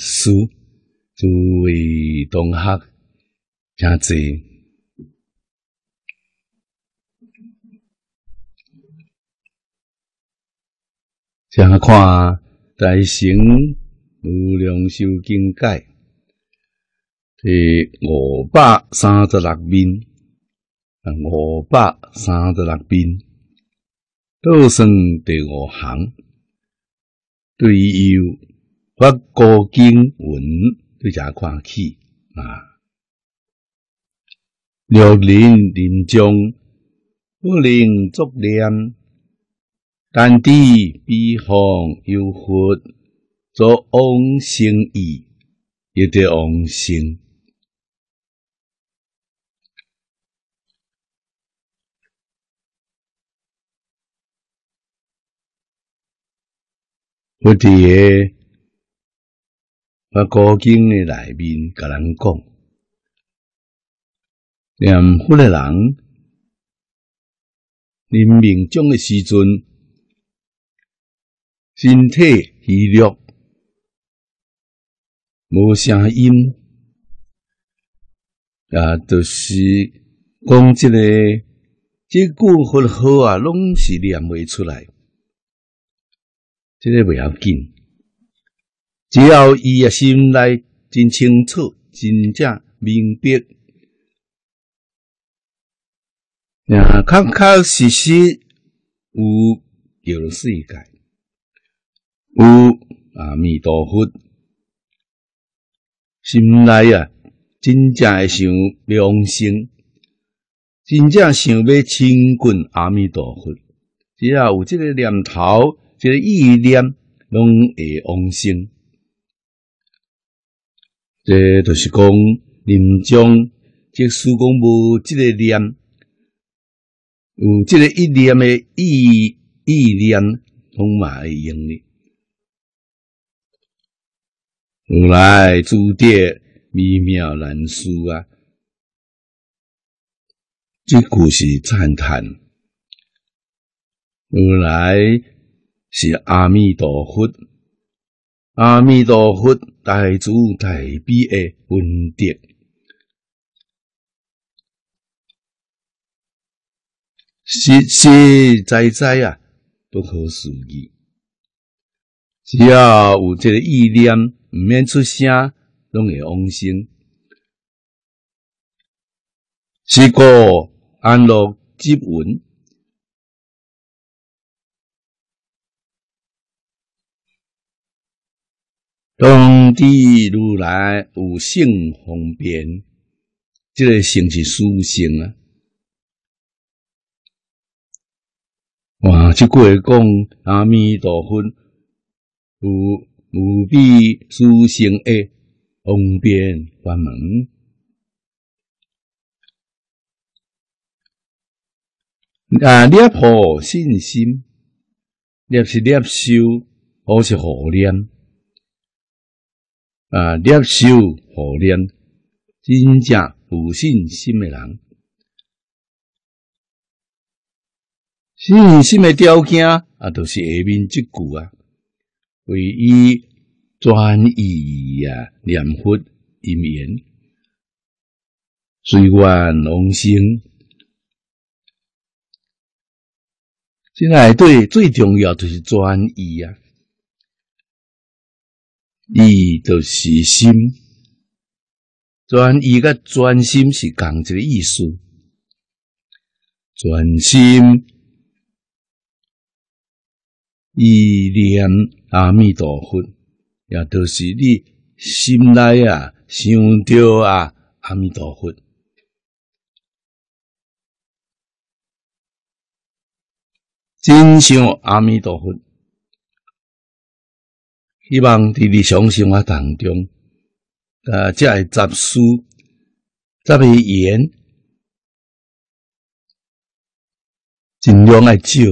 位法师、诸位同学，真济。请看《大乘无量寿经解》第五百三十六面，五百三十六面，倒算第五行。对有法国经文，对遮看起啊，六人临终不能作念，但地比方有佛作往生意，亦得往生。佛伫个法国经诶内面，甲人讲，念佛诶人临命终诶时阵，身体虚弱，无声音，啊，就是讲即个即句佛号啊，拢是念袂出来。这个不要紧，只要伊啊心内真清楚、真正明白，啊，确确实实有有世界，有阿弥陀佛，心内啊真正会想良心，真正想要亲近阿弥陀佛，只要有这个念头。这个意念拢会往生，这就是讲临终即使讲无这个念，有这个一念的意意念，拢嘛会用的。如来注点微妙难思啊，这故事赞叹如来。是阿弥陀佛，阿弥陀佛大主大悲的恩德，实实在在啊，不可思议。只要有这个意念，唔免出声，拢会往生。是故安乐之文。当地如来有性方便，这个性是殊性啊！哇，即句讲阿弥陀佛有无比殊性的方便法门，啊，念破信心，念是念修，或是何念？啊！接受互念，真正有信心的人，信心的条件啊，都是下面即句啊，唯一专一啊，念佛一面，随愿往生。现在对最重要就是专一啊。意就是心，专意个专心是讲这个意思。专心意念阿弥陀佛，也都是你心内啊想着啊阿弥陀佛，真想阿弥陀佛。希望伫日常生活当中，啊，即系杂书、杂个言，尽量爱少，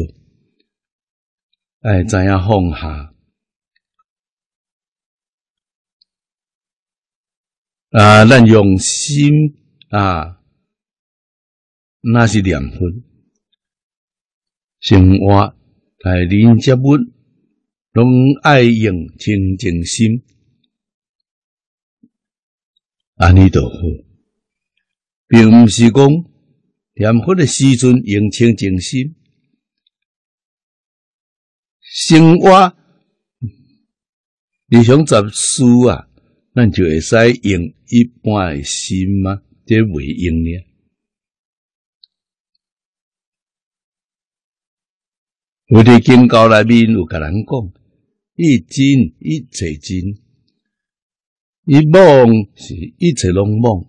爱知影放下。啊，咱用心啊，那是念佛，生活来临接物。拢爱用清净心。安尼就好，并毋是讲念佛的时阵用清净心，生活日常杂事啊，咱就会使用一般的心嘛，这袂用呢。我伫经教内面有甲人讲，一真一切真，一妄是一切拢妄。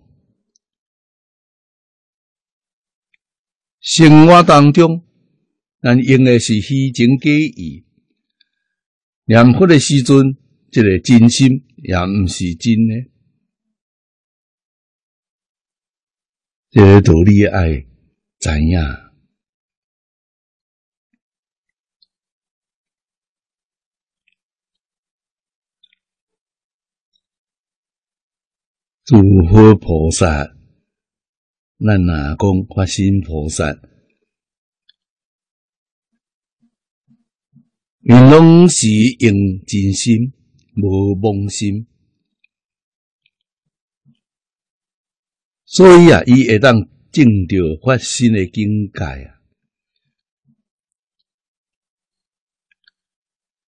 生活当中，咱用的是虚情假意，念佛的时阵，这个真心也毋是真的，这个道理爱知影。诸佛菩萨，咱哪讲发心菩萨，因拢是用真心，无妄心，所以啊，伊会当证到发心的境界啊。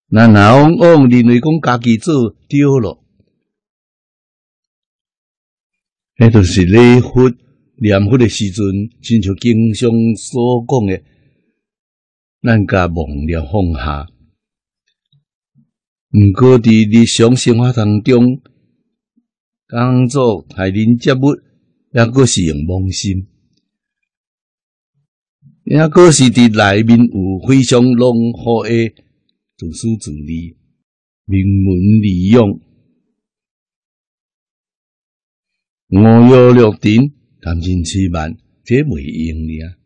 咱哪往往认为讲家己做对了。迄就是礼佛念佛的时阵，亲像经上所讲的，咱甲忘了放下。毋过伫日常生活当中，工作待人接物，也阁是用妄心，也阁是伫内面有非常浓厚的自私自利、名门利用。五欲六尘，贪嗔痴慢，这袂用呢？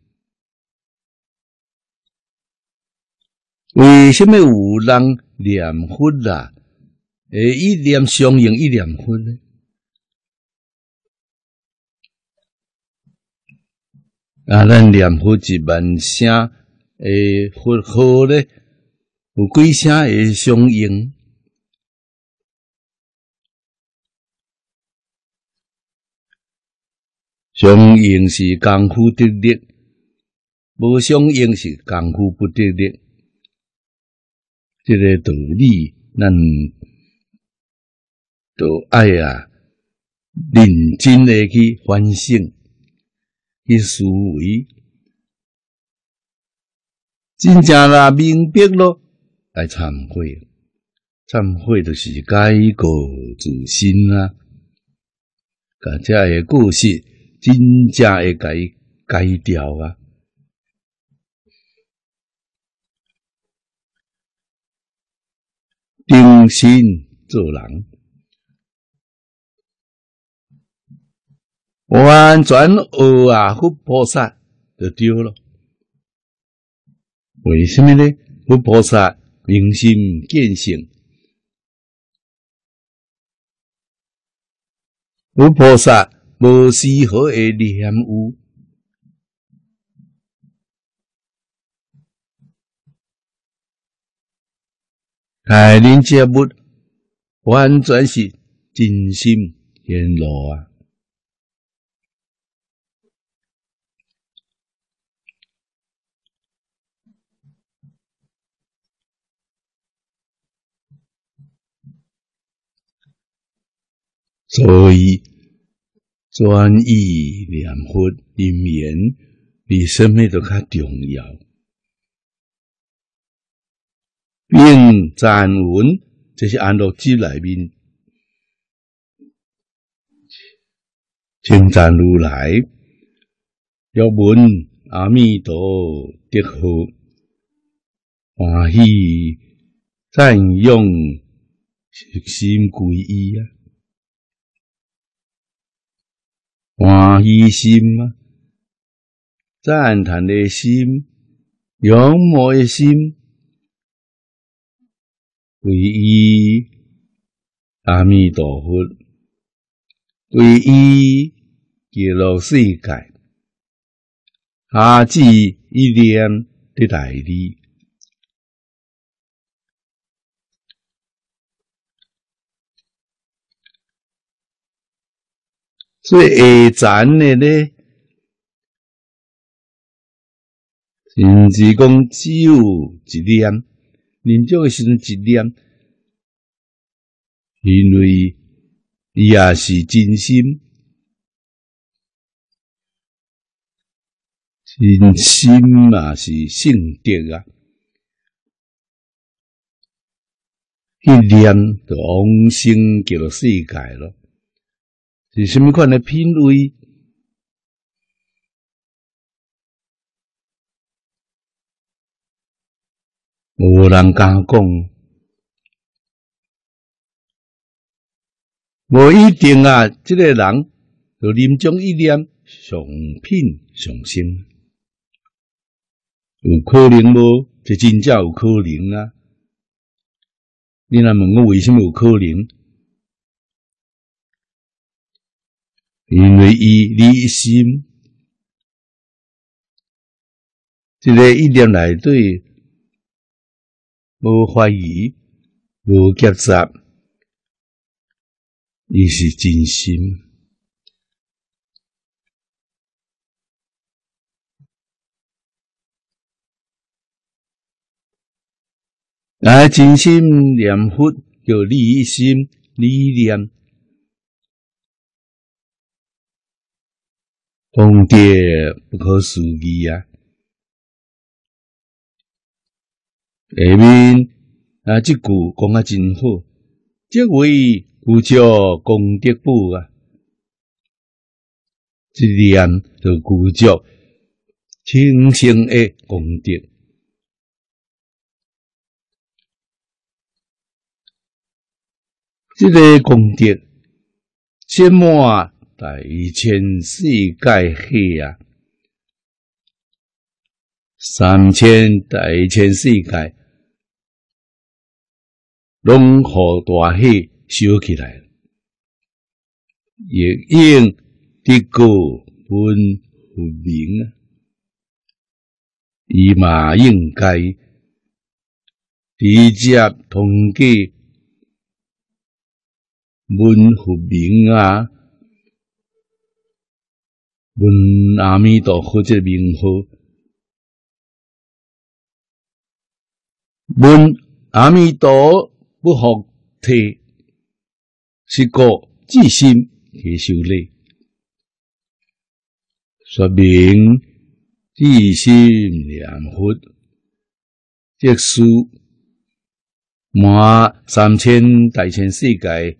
为什么有人念佛啦？诶，一念相应一念佛呢？啊，咱念佛一万声，诶，佛号呢？有几声会相应？相应是功夫得力，无相应是功夫不得力。这个道理，咱都爱啊，认真的去反省，去思维，真正啦明白咯，来忏悔。忏悔就是改过自新啊，甲这个故事。真正会改改掉啊！定心做人，完全学啊佛菩萨就对了。为什么呢？佛菩萨明心见性，佛菩萨。无丝毫的念污，爱人接物完全是真心显露啊！所以。专意念佛，因缘比什么都较重要。并赞文，这是安乐经内面称赞如来，要闻阿弥陀的好，欢喜赞用心归依啊。欢喜心啊，赞叹的心，仰慕的心，皈依阿弥陀佛，皈依极乐世界，下至一念的大理。所以下层的咧，甚至讲只有一念，临终的时阵一念，因为伊也是真心，真心嘛是圣德啊，一念就往生叫做世界咯。是什么款的品味？无人敢讲，无一定啊！这个人就临终一念上品上心，有可能无？这真正有可能啊！你若问我为什么有可能？因为伊离心，这个一念内底无怀疑、无夹杂，伊是真心。啊，真心念佛叫离心离念。功德不可思议啊！下面啊，这句讲啊真好，这位故叫功德宝啊，这念就故叫清净的功德，这个功德先满。大千世界去啊，三千大千世界，拢好大喜烧起来，也应得个分分明啊，伊嘛应该直接通过分分明啊。问阿弥陀佛这名号，问阿弥陀不学体，是个自心去修理，说明自心念佛，即书满三千大千世界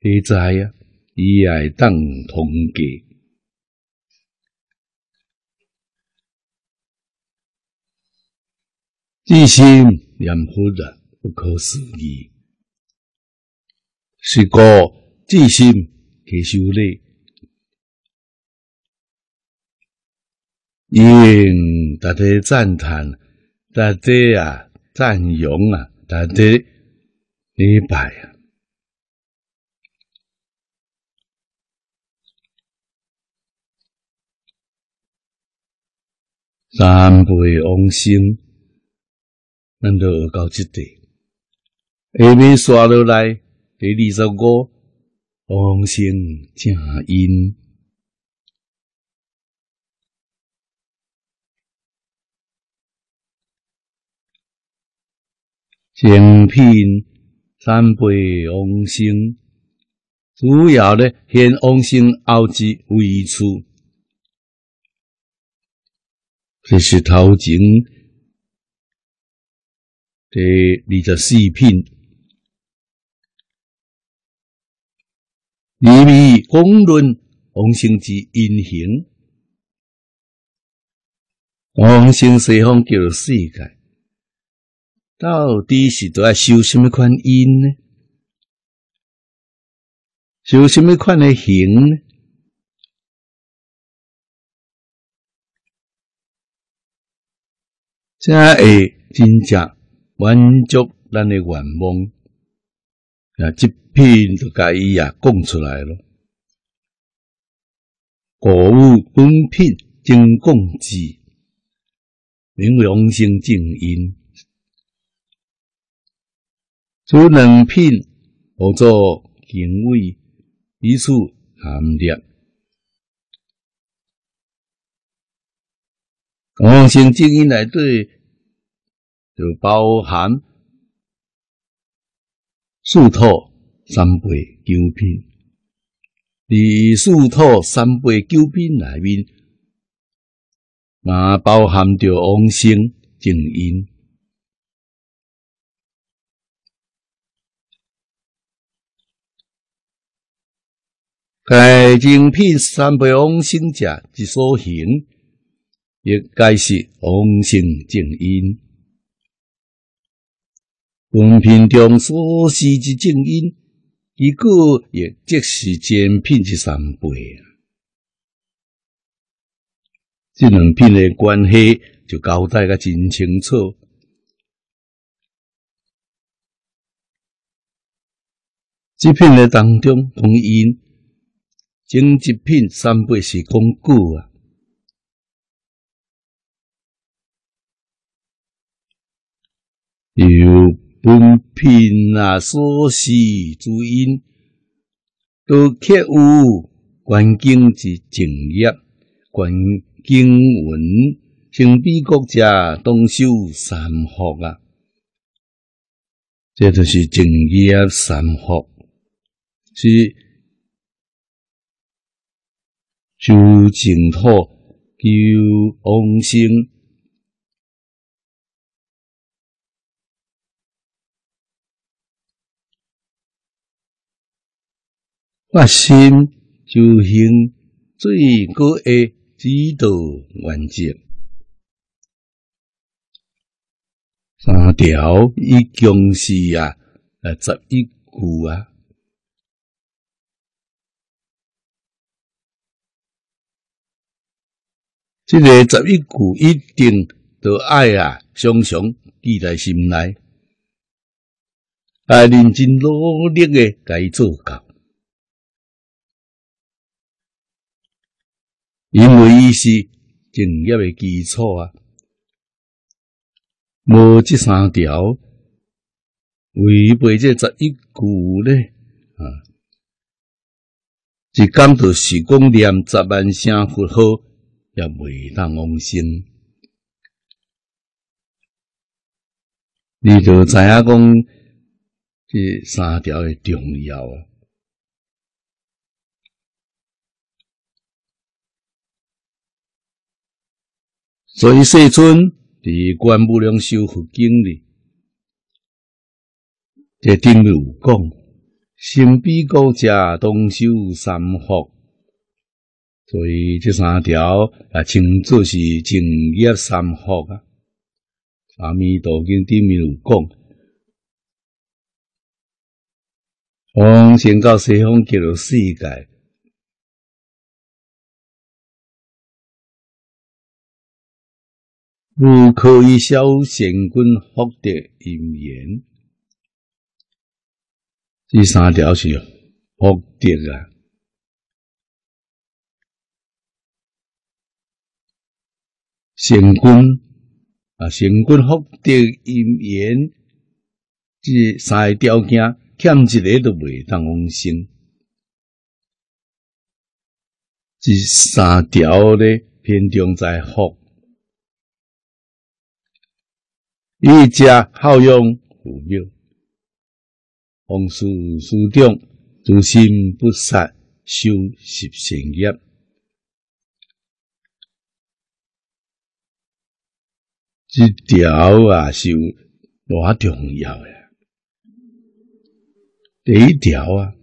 都在啊，伊爱当通记。自心念佛的不可思议，是个自心去修炼，应大家赞叹，大家啊赞扬啊，大家礼拜啊，三辈往生。咱都学到即地，下面刷落来第二十五，王星正因，精品三倍王星，主要咧现王星后之为处，这是头前。第二十四品，里面公论王生之因行，王生西方叫世界，到底是都要修什么款因呢？修什么款的行呢？这会真正。满足咱的愿望，啊，这篇就甲伊也讲出来了。国物本品真共之，名良性正音。此两品，合作敬畏，彼此含量。往生正音内底就包含四土三辈九品，在四土三辈九品内面，嘛包含着往生正因。该精品三辈往生者之所行。亦皆是往生正因，本品中所示之正因，伊个也即是正品之三倍啊！这两品的关系就交代个真清楚。这品的当中同因，正一品三倍是讲故啊。由本品啊所示之因，都刻有关境之正业，关境文成比国家东修三福啊，这就是正业三福，是修净土求往生。发心修行最高的指导原则，三条一共是啊，呃，十一句啊。这个十一句一定都爱啊，常常记在心内，啊，认真努力的该做到。因为伊是正业的基础啊，无这三条违背这十一句咧啊，一讲就是讲念十万声佛号也袂当往生，你就知影讲这三条的重要啊。所以世尊伫《观无量寿佛经》里，这顶面有讲：心比国家东修三福，所以这三条啊，称作是正业三福啊。阿弥陀经顶面有讲：往生到西方极乐世界。如可以消善根福德因缘，第三条是福德啊，善根啊，善根福德因缘，这三个条件欠一个都未当往生。这三条咧，偏重在福。一家好用父母，奉事师长，诸心不杀，修习善业。这条啊是偌重要呀！第一条啊，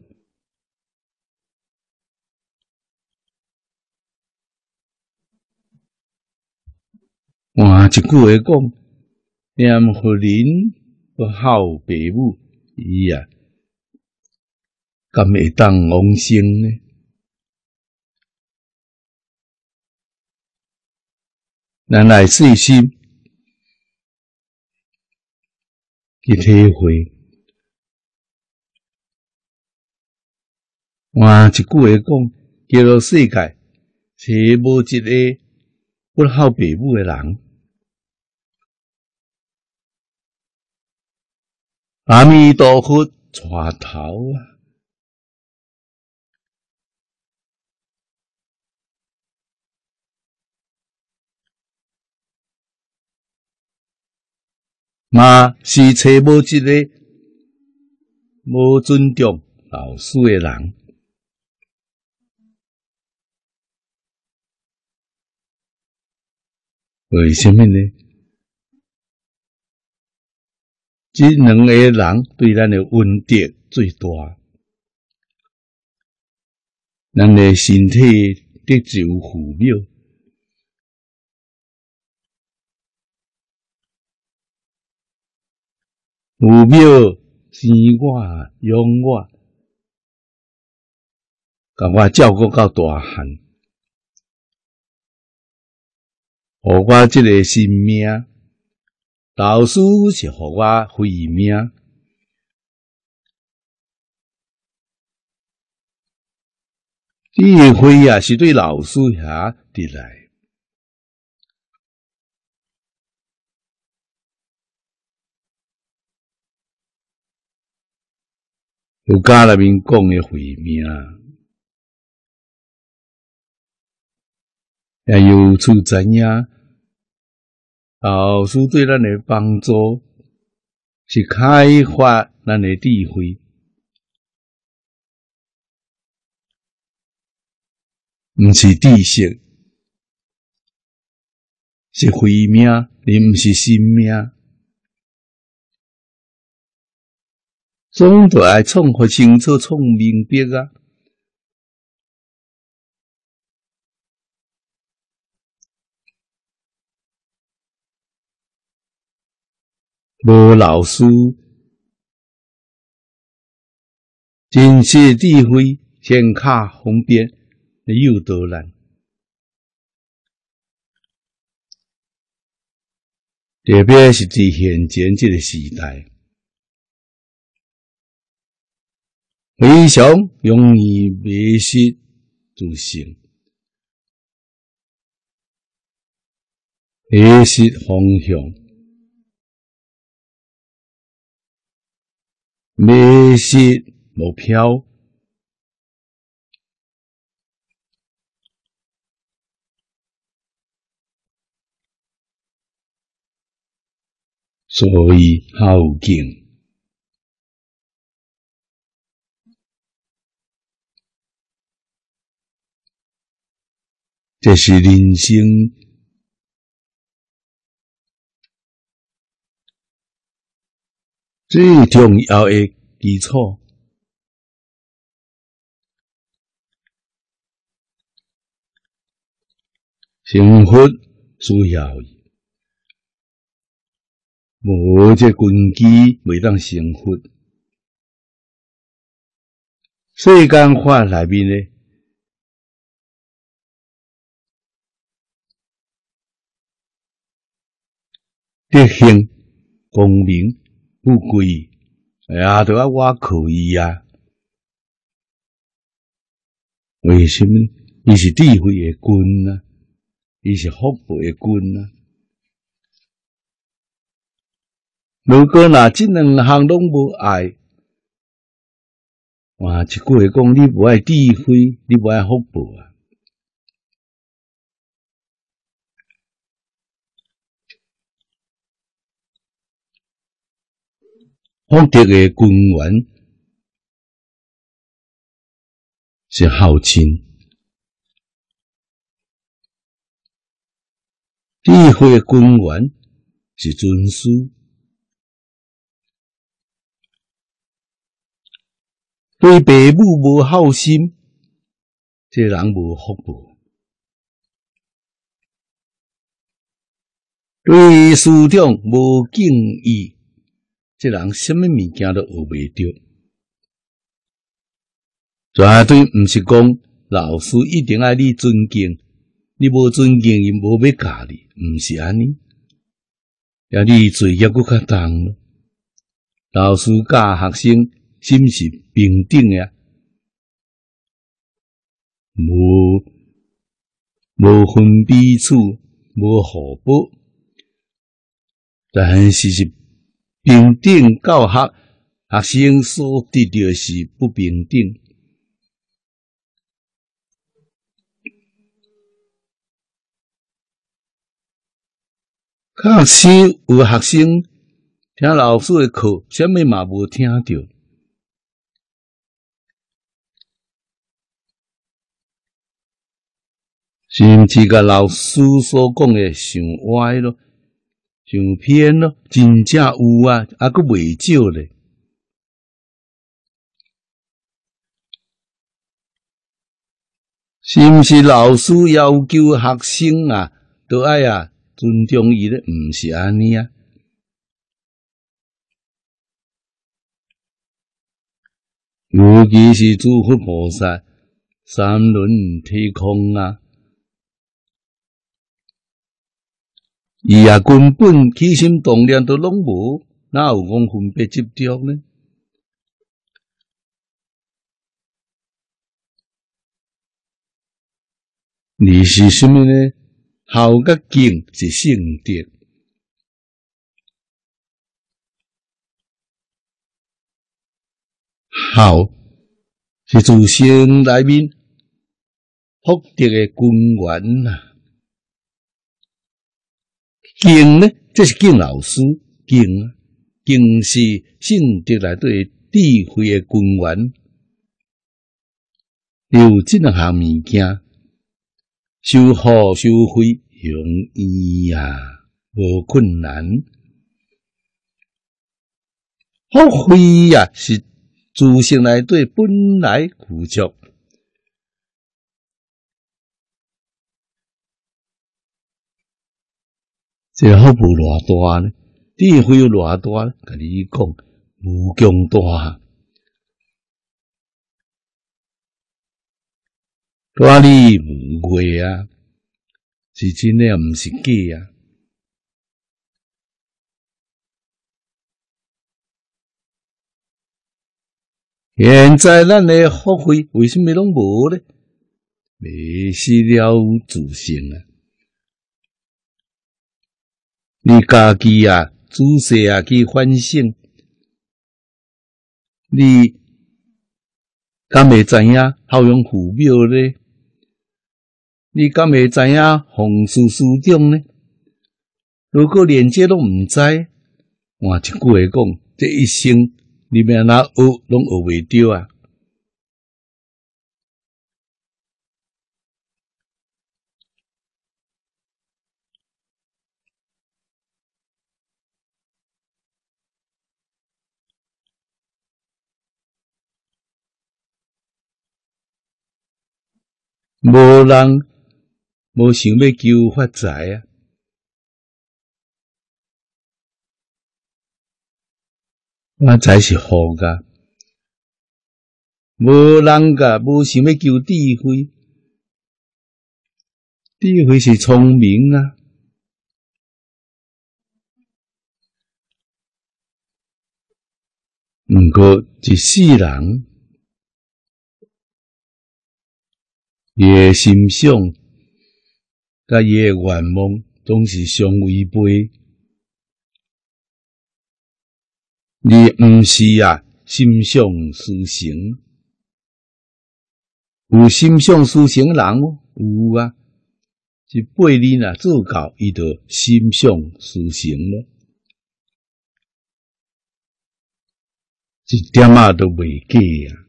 换一句话讲。念佛人不孝父母，伊啊，敢会当往生呢？咱来细心去体会。换一句话讲，叫做世界是无一个不孝父母的人。阿弥陀佛，转头啊！那是找无一个无尊重老师的人，为什么呢？这两个人对咱的恩德最大，咱的身体得就父母，父母生我养我，甲我照顾到大汉。互我这个生命，老师是互我慧命。智慧啊，是对老师遐得来。有家里面讲的慧命，也有处知影。老师对咱的帮助是开发咱的智慧，毋是知识，是慧命，而毋是生命。总得爱创活清楚、创明白啊！无老师，真是智慧，显卡方便，诱导人。特别是伫现今这个时代，非常容易迷失自信，迷失方向。迷失目标，所以好劲。这是人生。最重要的基础，幸福需要，无这根基未当幸福。世间法内面呢，德行光明。富贵，哎呀，都要我可以呀？为什么？伊是智慧的根呢？伊是福报的根呢？如果那这两项拢无爱，哇！一句话讲，你无爱智慧，你无爱福报啊？福德的根源是孝亲，智慧的根源是尊师。对父母无孝心，这人无福报；对师长无敬意。这人什么物件都学袂着，绝对毋是讲老师一定爱你尊敬，你无尊敬伊，无要教你，毋是安尼。要你罪业搁较重，老师教学生，心是平等呀，无无分彼此，无互补，但是是。平等教学，学生所得到是不平等。确实有学生听老师的课，什么嘛无听到，甚至个老师所讲的想歪咯，上偏咯，真正有啊，还佫未少咧。是毋是老师要求学生啊，都爱啊尊重伊咧？毋是安尼啊。尤其是诸佛菩萨三轮体空啊，伊啊根本起心动念都拢无，哪有讲分别执着呢？你是什么呢？孝甲敬是圣德。孝是自性内面福德的根源呐。敬呢，这是敬老师，敬啊，敬是圣德内底智慧的根源。有这两项物件，修好修慧容易呀，无困难。好慧呀，是。自性来对本来苦足，这好不偌大呢？智慧有偌大？跟你讲，无穷大，大你无贵啊！是真的，毋是假啊！现在咱的福慧为什么拢无呢？迷失了自信啊！你家己啊，仔细啊去反省，你敢会知影孝用父母呢？你敢会知影奉事师长呢？如果连这都毋知，换一句话讲，这一生。你们那学拢学未着啊？无人无想要求发财啊！我才是好噶，无人噶，无想要求智慧，智慧是聪明啊。毋过一世人，伊诶心想，甲伊诶愿望，总是相违背。你毋是啊，心想事成，有心想事成人有啊，一八年啊做到，伊就心想事成了，一点仔都未假啊。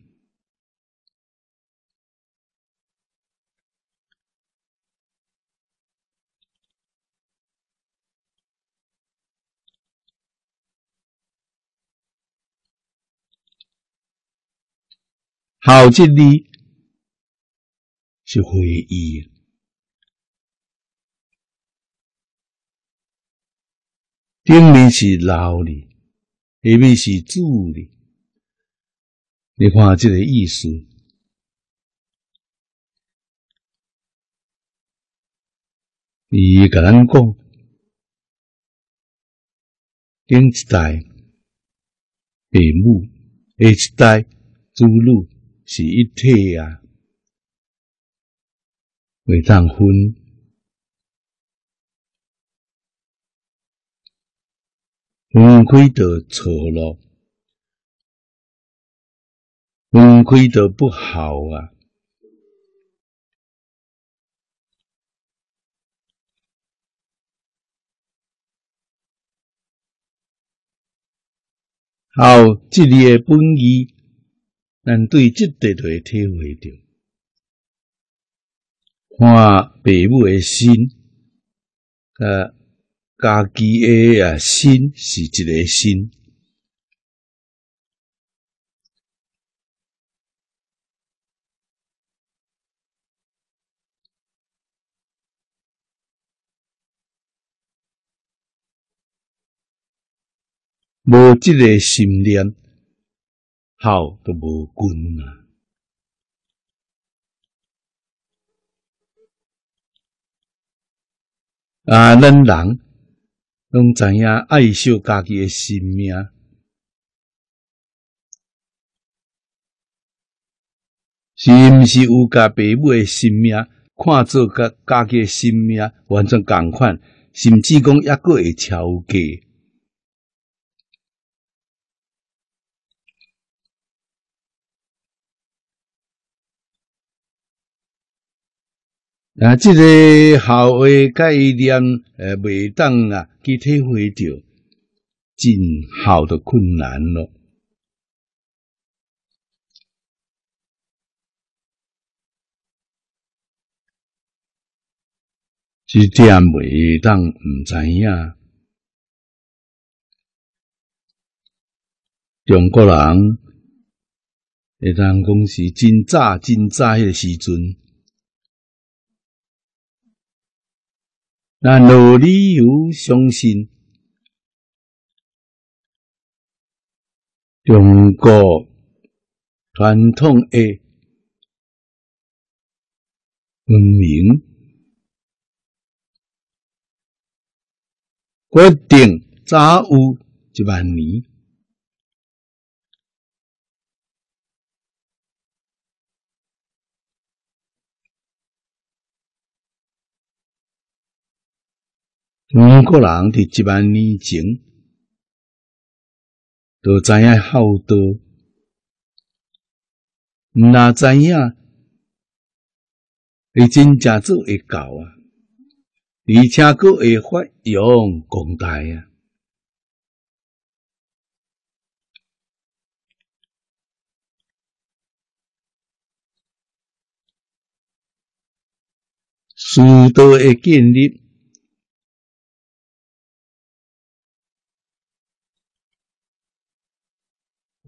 好，这里是回忆，顶面是老的，下面是主的。你看这个意思，你甲咱讲，顶一代父母，下一代子女。是一体啊，未当分，分开就错了，分开就不好啊。好，这里的本意，咱对这块就会体会到，看父母的心，呃，家己的啊心是一个心。无即个心念，好都无根啊！啊，咱人拢知影爱惜家己诶生命，是毋是有甲爸母诶生命看做甲家己诶生命完全共款，甚至讲抑个会超过。啊，这个好诶概念，呃，未当啊去体会着，真好的困难咯。这点未当毋知影，中国人会当讲是真早真早迄个时阵。那有理由相信，中国传统的文明决定早有一万年。中国人伫一万年前都知影好多，哪知影会真正做会到啊？而且佫会发扬光大啊！许多会建立。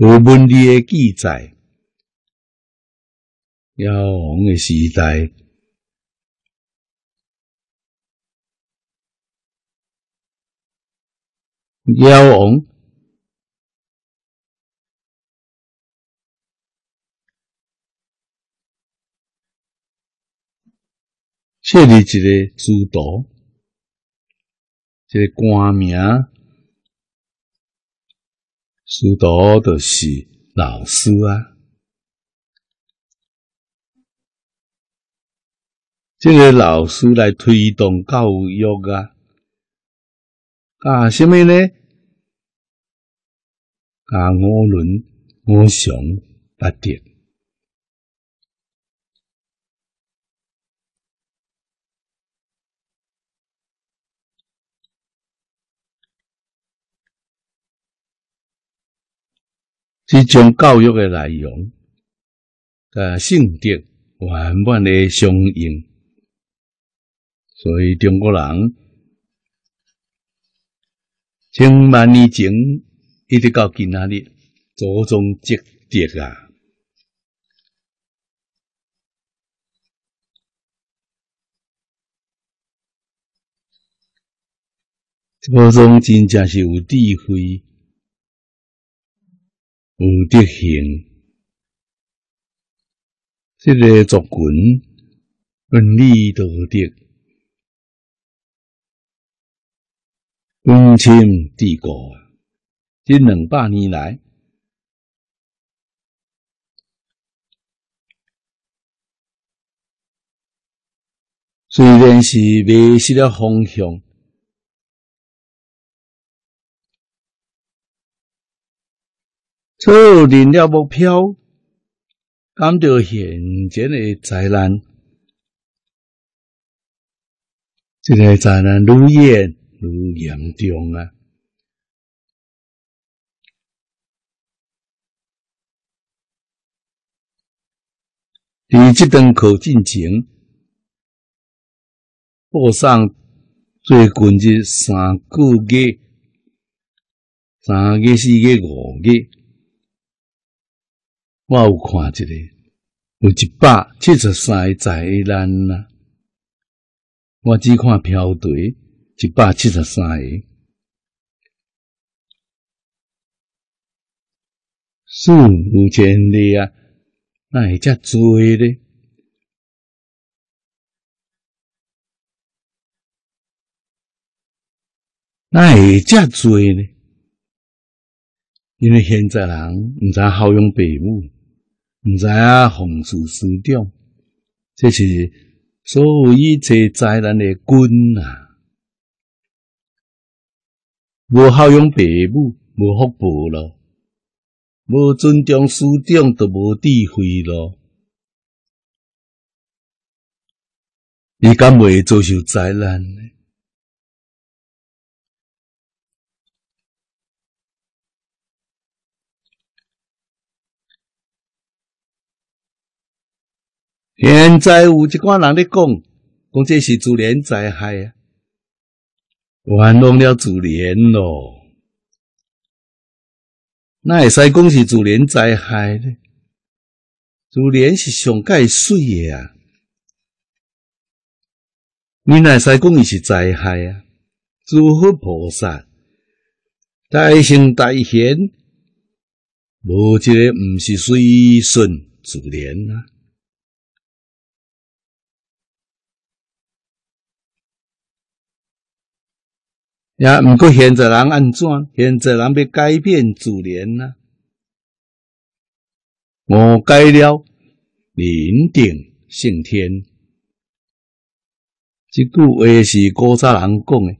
有文字的记载，妖王的时代，妖王。设立一个制度，一个官名。师导就是老师啊，这个老师来推动教育啊，啊，什么呢？啊，五伦五常八德。这种教育的内容，呃，性质完全的相应，所以中国人千万年前一直到今仔日，祖宗积德啊，祖宗真正是有智慧。有德行，这个族群伦理道德，公亲帝国，这两百年来，虽然是迷失了方向。错定了目标，感到眼前的灾难，这个灾难愈演愈严重啊！你这段考进前，报上最近这三个月、三个月、四个月、五个月。我有看一个，有一百七十三个灾难呐。我只看票队一百七十三个，数五千里啊！那会遮多咧？那会遮多咧？因为现在人毋知好用父母，毋知影奉事师长，这是。所有一切灾难的根啊，无孝养父母，无福报咯；无尊重师长，就无智慧咯。你敢会遭受灾难呢？现在有一寡人咧讲，讲这是自然灾害啊，冤枉了自然咯。那会使讲是自然灾害呢？自然是上界水的啊，你那会使讲伊是灾害啊？诸佛菩萨大圣大贤，无一个毋是随顺自然啊。也毋过现在人安怎？现在人要改变自然呐，我改了人定胜天。即句话是古早人讲的，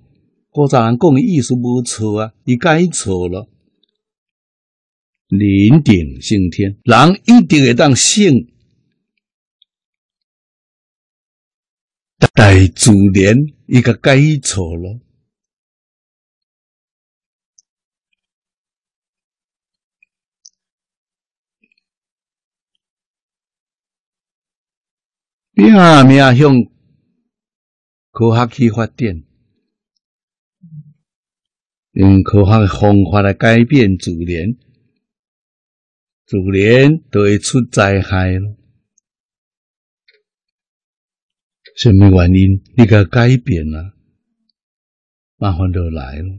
古早人讲的意思无错啊，伊改错了。人定胜天，人一定会当胜，大自然伊个改错了。拼命向科学去发展，用科学的方法来改变自然，自然就会出灾害咯。什么原因？你个改变了，麻烦就来了。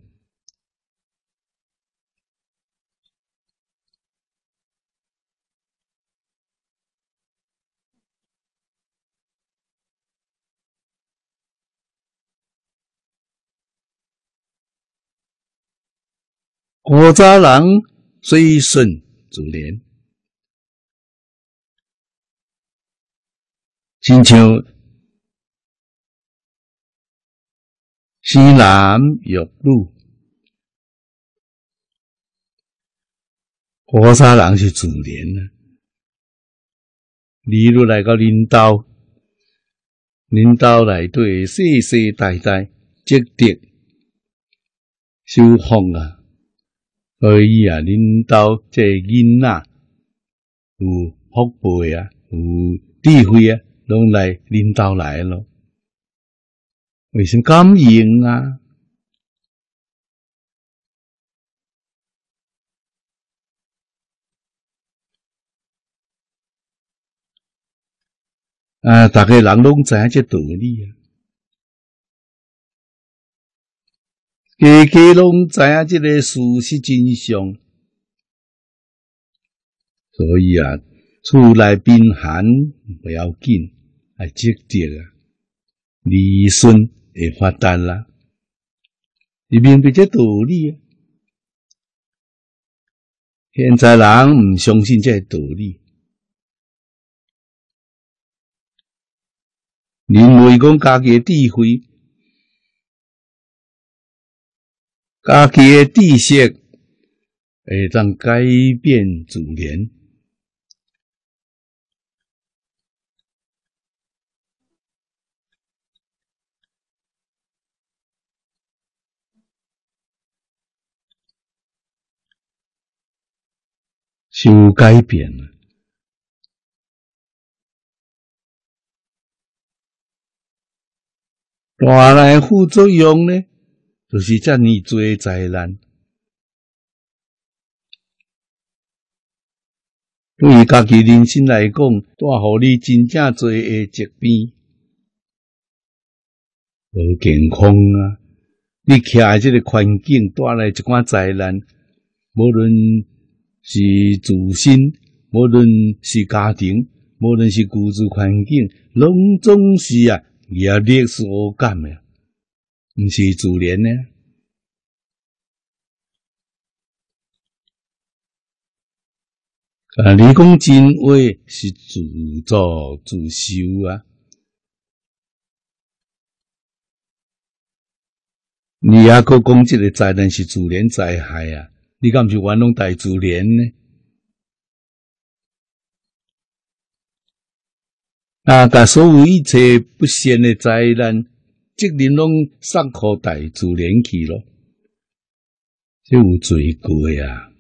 古早人随顺自然，亲像西南玉女，古早人是自然啊。例如来到领导，领导来对世世代代积德修福啊。所以啊，领导这囡仔有福报啊，有智慧啊，拢来领导来咯。为什么感应啊？啊，大家人拢知影这道理啊。家家拢知影这个事实真相，所以啊，厝内贫寒不要紧，还积德啊，利顺会发达啦。你明白这道理啊？现在人唔相信这道理，认为讲家己智慧。家己的知识会当改变自然。想改变了，带来副作用呢？就是遮尼多灾难。对于家己人生来讲，带互你真正多诶疾病，无健康啊！你徛即个环境带来一寡灾难，无论是自身，无论是家庭，无论是居住环境，拢总是啊。压力是我感的，毋是自然呢。啊，你讲真话是自作自受啊！你还佫讲即个灾难是自然灾害啊？你敢毋是玩弄大自然呢？啊！把所有一切不善的灾难，责任拢送靠大自然去咯，这有罪过啊！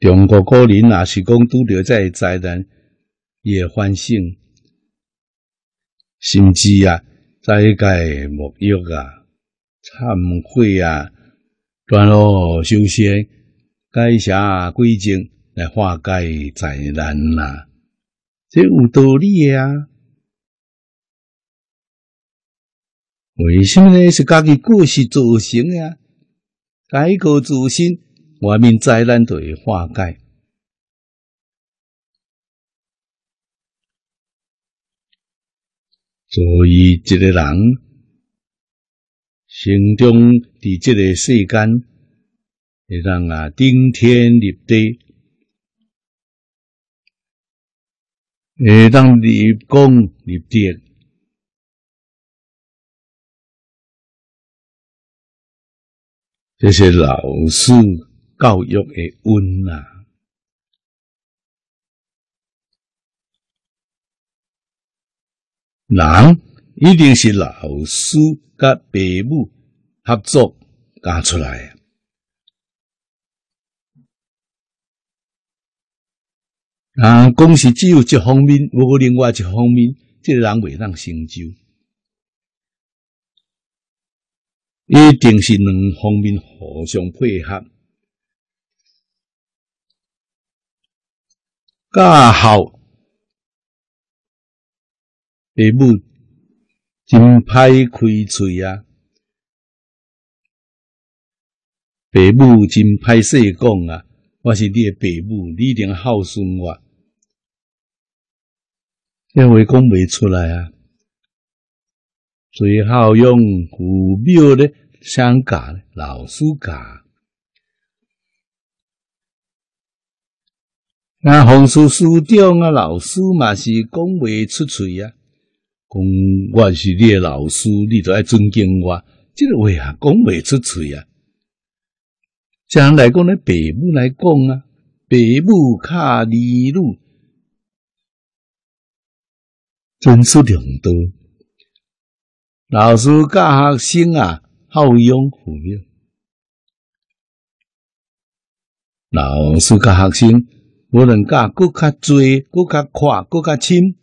中国古人也是讲拄着这灾难，也反省，甚至啊，在界沐浴啊、忏悔啊、断恶修仙。改邪归正来化解灾难啦，这有道理的啊！为什么呢？是家己过失造成的啊？改过自新，外面灾难就会化解。所以，一个人心中伫这个世间。会让啊顶天立地，会当立功立德，这些老师教育的恩啊，人一定是老师甲父母合作教出来的。啊，讲是只有一方面，无另外一方面，这个人未当成就，一定是两方面互相配合。家孝，父母真歹开嘴啊，父母真歹势讲啊。我是你的父母，你一定孝顺我。这话讲未出来啊！最好用古庙的相教，老师教。那红书书长啊，老师嘛是讲未出嘴啊。讲我是你的老师，你都爱尊敬我。这个话啊，讲未出嘴啊。将来讲咧，父母来讲啊，父母卡儿女，真是良多。老师教学生啊，好养父母。老师教学生，无论教更较多、更较快、更较深，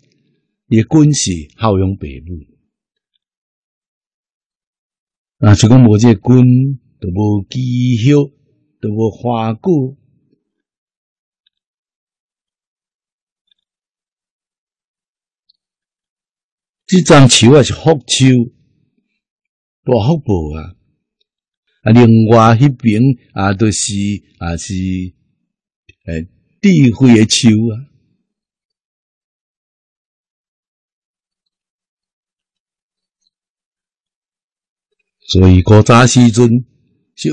也均是好养父母。啊，就讲无这根，就无技巧。都无花果，这张树啊是福树，大福报啊！啊，另外迄边啊都是啊是诶智慧的树啊，所以古早时阵就。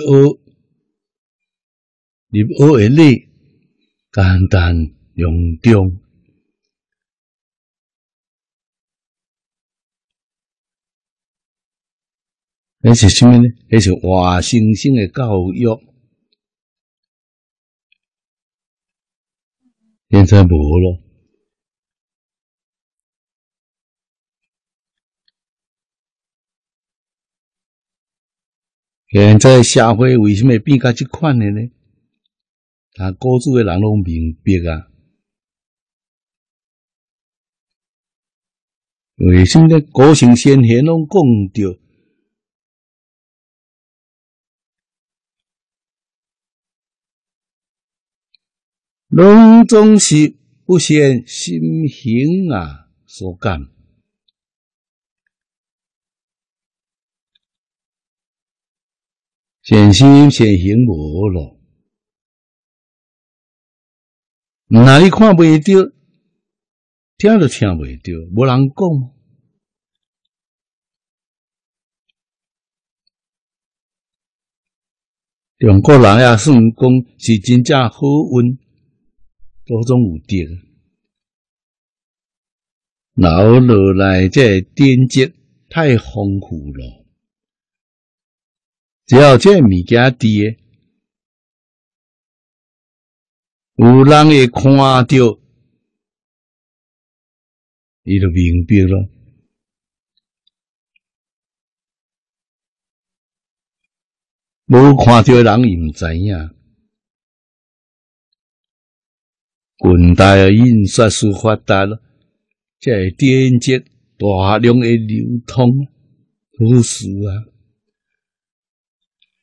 入学的礼，简单用中，那是什么呢？那是活生生的教育，现在无了。现在社会为什么变甲这款的呢？啊，古主的人拢明白啊，为什么古圣先贤拢讲着，拢总是不显心行啊所感。显心显行无咯，哪里看袂着，听都听袂着，无人讲。中国人也算讲是真正好运，多种有德，留落来这典籍太丰富了。只要这物件伫，有人会看到，伊就明白了。无看到人，伊毋知影。近代的印刷术发达了，这典籍大量的流通，好事啊！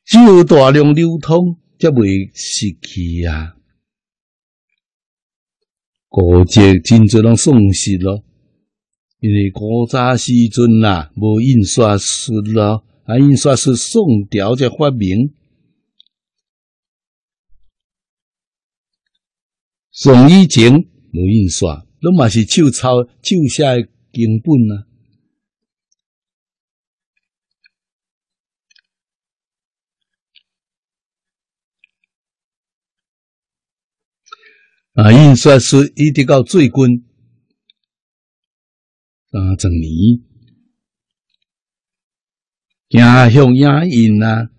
只有大量流通，才未失去啊！古籍真侪拢丧失咯，因为古早时阵呐，无印刷术咯，啊，印刷术宋朝才发明。宋以前无印刷，拢嘛是手抄、手写诶经本啊。啊！印刷术一直到最近三十年，行向影印啊，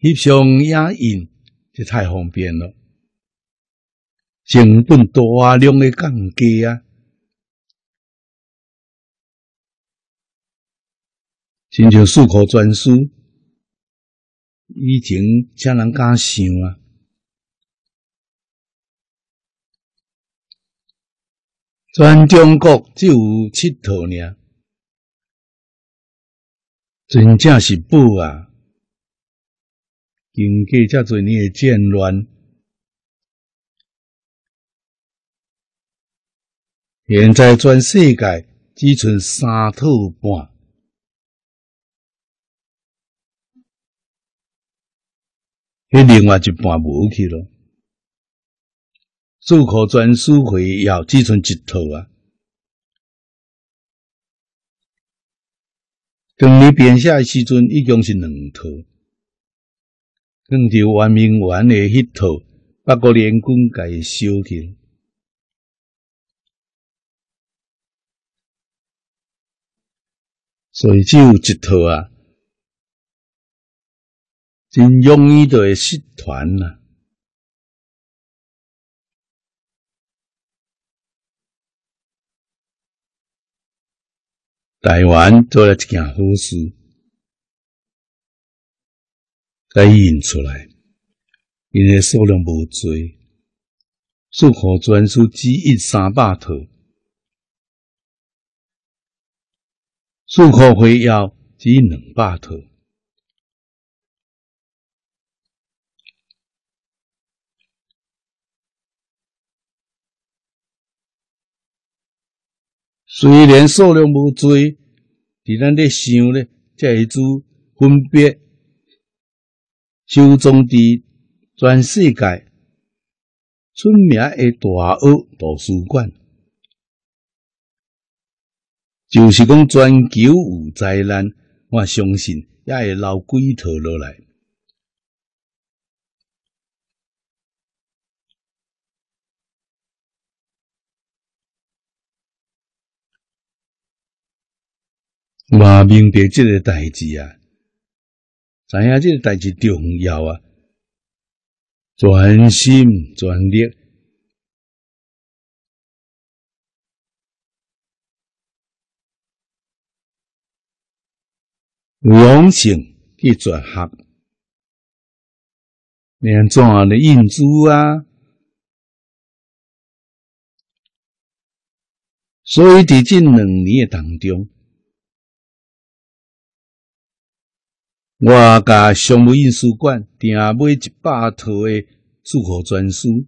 翕相影印就太方便了，成本大量的降低啊，亲像四口专书，以前啥人敢想啊？全中国只有七套尔，真正是宝啊！经过遮多年的战乱，现在全世界只剩三套半，迄另外一半无去了。数科专书会要只剩一套啊！当你编写时阵，已经是两套，更着万明园的迄套，八国联军伊收去，所以只有一套啊，真容易就会失传啊。台湾做了一件好事，该印出来，因为数量无多，数可专书只印三百套，数可会要只两百套，虽然数量无多。伫咱咧想咧，这一组分别收藏伫全世界出名的大学图书馆，就是讲全球有灾难，我相信也会留几套落来。我明白这个代志啊，知影这个代志重要啊，专心专力，阳性去绝学，连怎的印珠啊？所以，伫这两年的当中，我甲商务印书馆订买一百套的祝贺专书，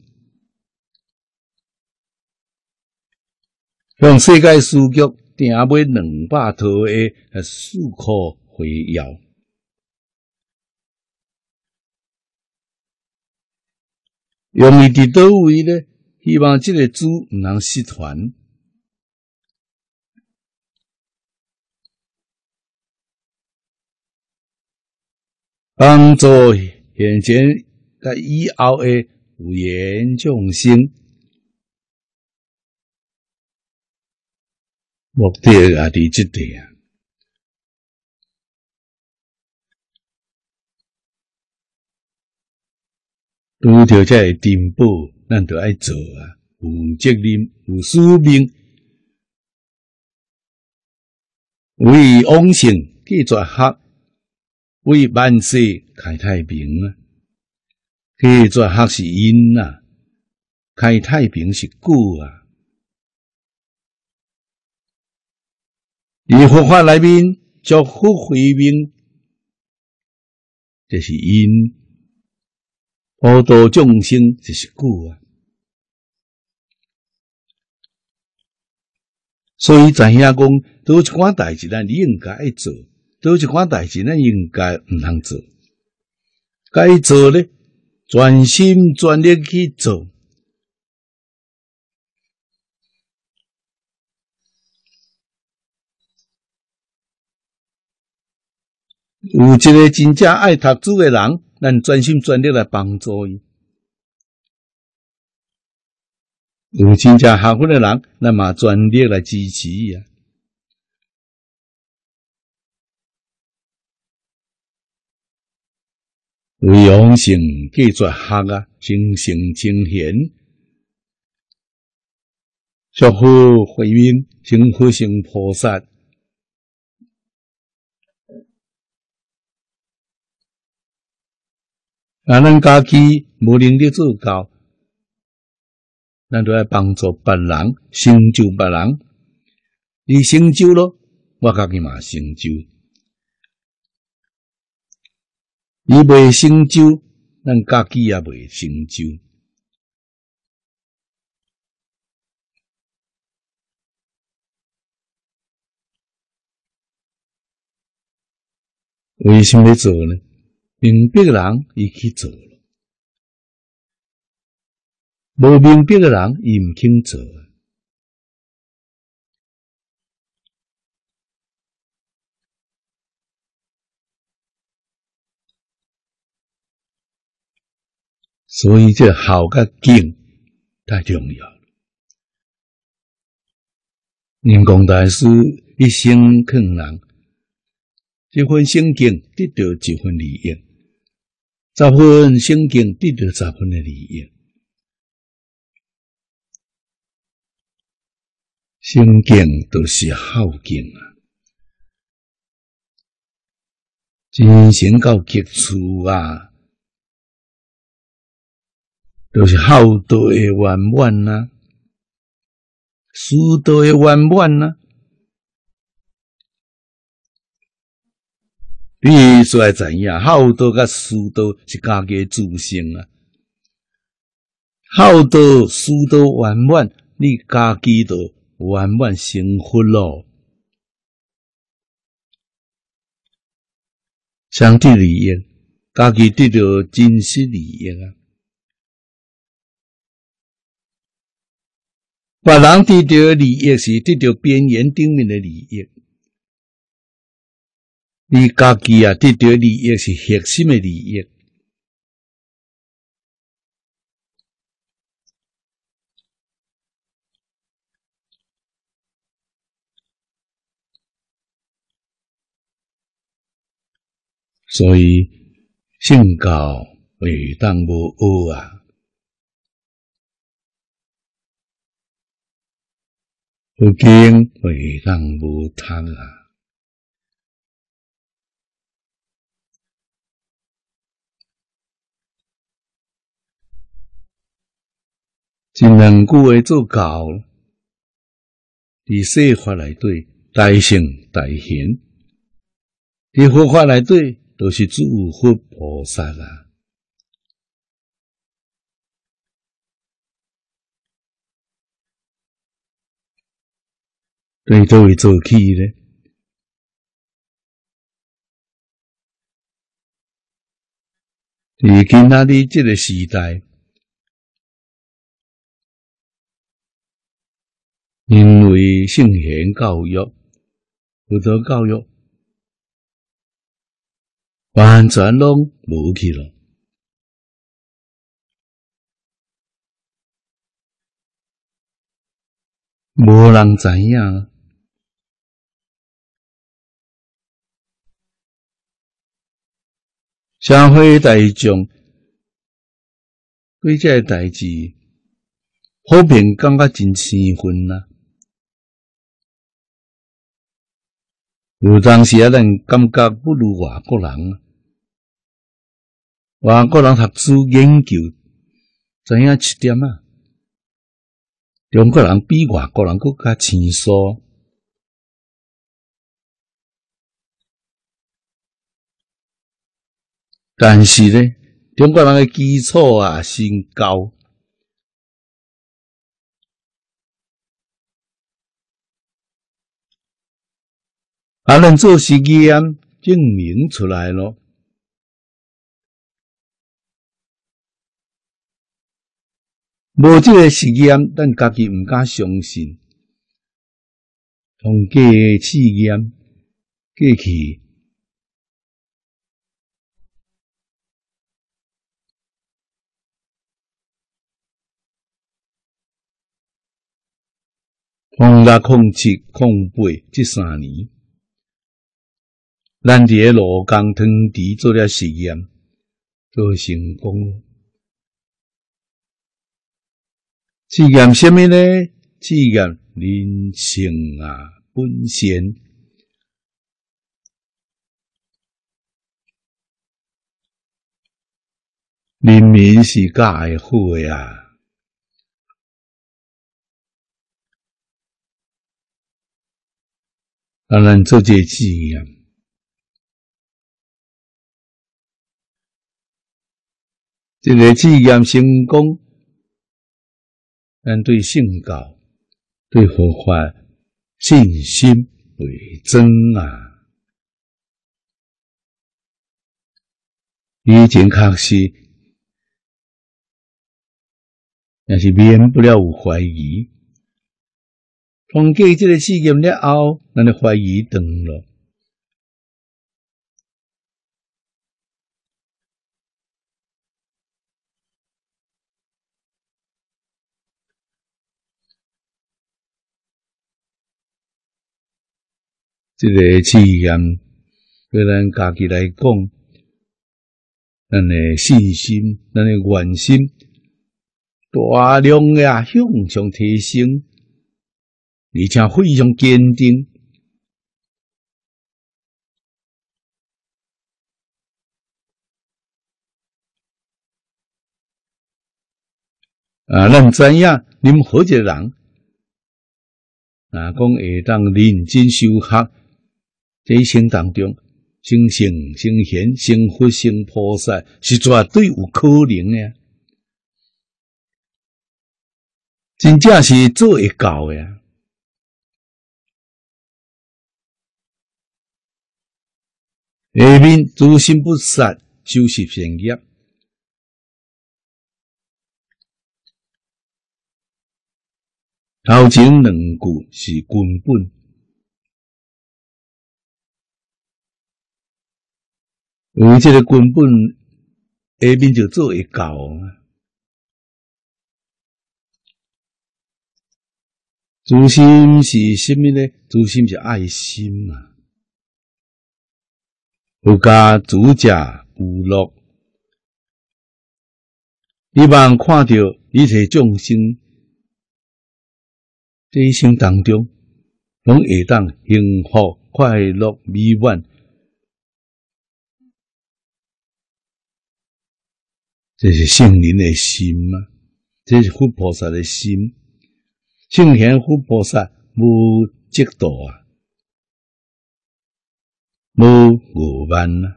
向世界书局订买两百套的书库。会要，用意伫倒位呢？希望这个猪毋能失传。帮助现前甲以后的有缘众生，目的也伫即点。拄着这个进步，咱就爱做啊，有责任，有使命，为往圣继续学。为万世开太平啊！继续学是因啊，开太平是果啊。以佛法来面祝福回命，这是因；普度众生，就是果啊。所以知影讲，都一寡代志，咱应该爱做。多一款代志，咱应该毋通做，该做咧，专心专力去做。有一个真正爱读书的人，咱专心专力来帮助伊；有真正学佛的人，咱嘛专力来支持伊啊。为往生继续学啊，精诚精贤，祝福慧命成佛成菩萨。啊，咱家己无能力做到，咱都要帮助别人，成就别人。你成就了，我家己嘛成就。伊未成就，咱家己也未成就。为什么做呢？明白的人伊去做，无明白的人伊毋肯做。所以这好个敬太重要了。念公大师一生劝人，一份心境得到一份利益，十分心境得到十分的利益。心境都是好境啊，真心到极处啊！都是好道的圆满啊，师道的圆满啊。你说来怎样？孝道甲师道是家己自性啊，孝道师道圆满，你家己都圆满成佛咯。相对利益，家己得到真实利益啊。别人得到利益是得到边缘顶面的利益，你家己啊得到利益是核心的利益，所以信教未当无恶啊。不经未当无贪啊！真能故为做教，伫说法来对大圣大贤，伫佛法来对都是诸佛菩萨啦。对，都会做起咧。而今仔日这个时代，因为圣贤教育、佛陀教育，完全拢无去了，无人知影。社会大众对这代志普遍感觉真兴奋呐。有当时啊，咱感觉不如外国人。外国人读书研究，知影七点啊？中国人比外国人更加清楚。但是呢，中国人的基础啊，先高。啊，咱做实验证明出来咯。无这个实验，咱家己毋敢相信。从假试验过去。空六、空七、空八，这三年，咱伫罗岗汤池做了实验，做成功。试验什么呢？试验人性啊，本善。人民是假爱好呀。当然，做这试验，这个试验成功，咱对信教、对佛法信心倍增啊！以前确实也是免不了有怀疑。通过这个试验了后，咱就怀疑断了。这个试验对咱家己来讲，咱的信心、咱的愿心，大量呀向上提升。而且非常坚定啊！咱知影，任何一个人啊，讲会当认真修学，这一生当中，成圣、成贤、成佛、成菩萨，是绝对有可能的，真正是做会到的。下面诸心不杀，就是偏业。头前两句是根本，为这个根本，下面就做会到啊。诸心是什么呢？诸心是爱心嘛。有家主者有乐，你望看到一切众生这一生当中，拢会当幸福、快乐、美满，这是圣人的心嘛，这是佛菩萨的心。圣贤佛菩萨无嫉妒啊，无傲慢啊。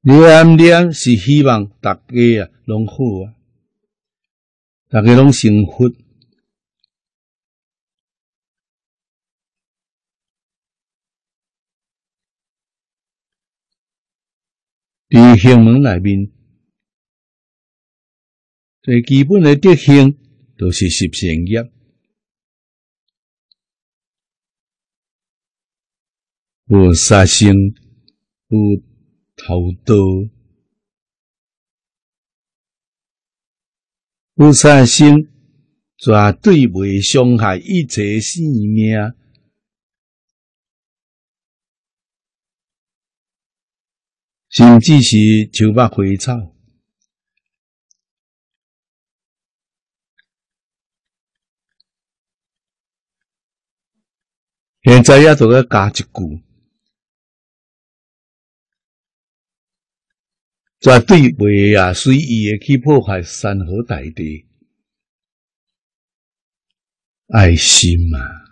念念是希望大家啊，拢好啊，大家拢幸福。伫行门内面，最基本的德行都是十善业，无杀生，无偷盗，无杀生，绝对袂伤害一切生命。甚至是树木花草，现在也都要加一句，绝对袂啊随意的去破坏山河大地，爱心嘛。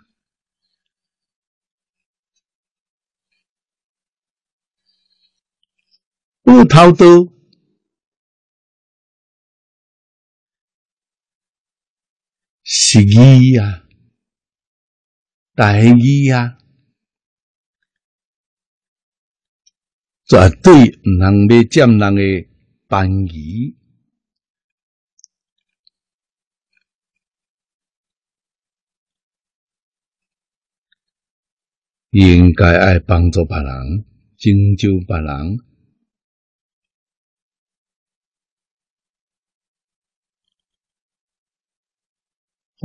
不偷盗，是义呀，大义呀，绝对唔通要占人嘅便宜，应该爱帮助别人，拯救别人。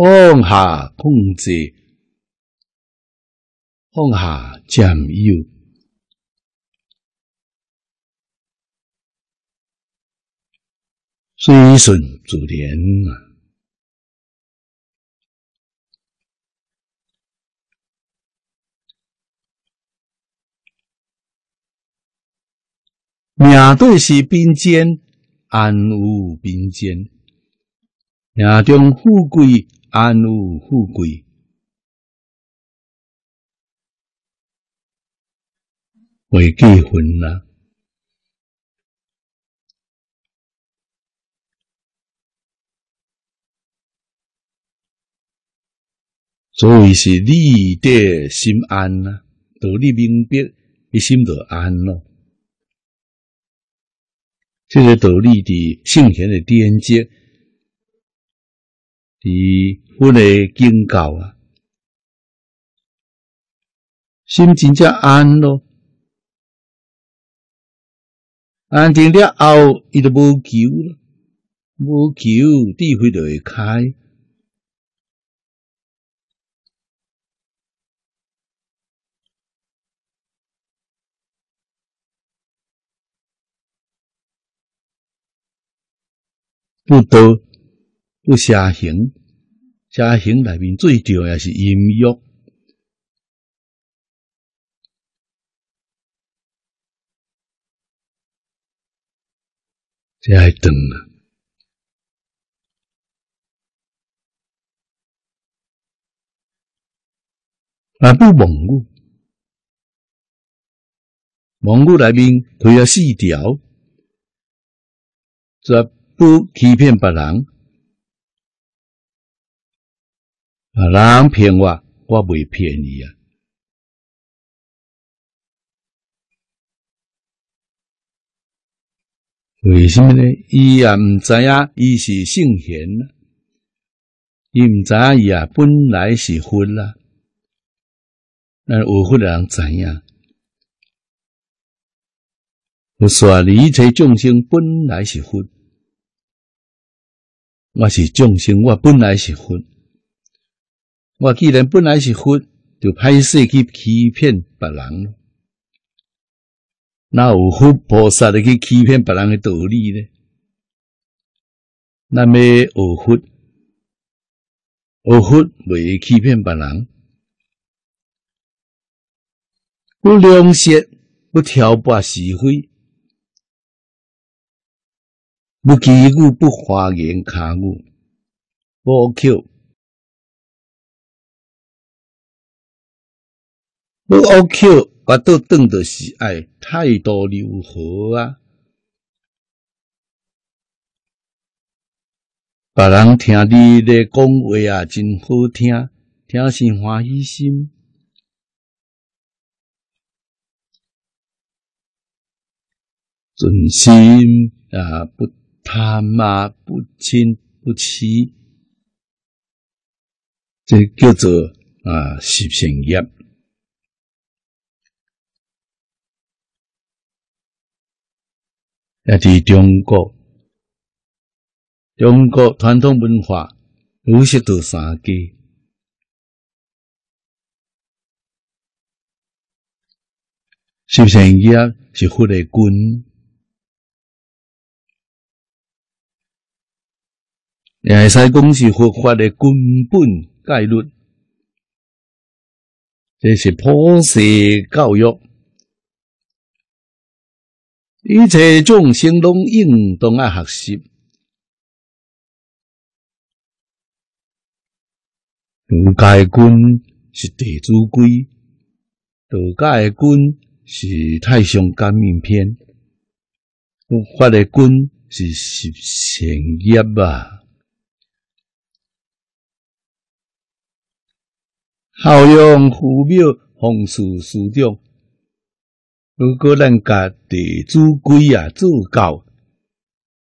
放下控制，放下占有，随顺自然啊！面对是并肩，安无并肩，命中富贵。安有富贵，未结婚啦，所以是你的心安呐，道理明白，你心就安咯。这个道理的圣贤的典籍。伫阮诶警告啊，心真正安咯，安定了后，伊就无求了，无求，智慧就会开。不多。不下行，下行内面最重要是音乐，这还等啊！啊，不蒙古，蒙古内面佢有四条，则不欺骗别人。啊！人骗我，我未骗你啊！为什么呢？伊也唔知影，伊是圣贤，伊唔知影伊啊，本来是佛啦。但有佛的人知影，我说你一切众生本来是佛，我是众生，我本来是佛。我既然本来是佛，就歹势去欺骗别人咯。那有佛菩萨的去欺骗别人的道理呢？那么学佛，学佛袂欺骗别人，不良舌，不挑拨是非，不欺语，不花言巧语，不口。不 OQ，我都等的是爱太多如何啊！别人听你咧讲话啊，真好听，听心欢喜心。真心啊，不贪妈、啊，不亲不欺，这叫做啊，习善业。也伫中国，中国传统文化有识到三家，十善业是佛的根，也会使讲是佛法的根本概论，这是普世教育。一切众生拢应当爱学习。儒家的君是地主规，道家的君是太上感应篇，佛法的君是十善业啊。孝养父母，奉事师长。如果咱甲地主规啊做到，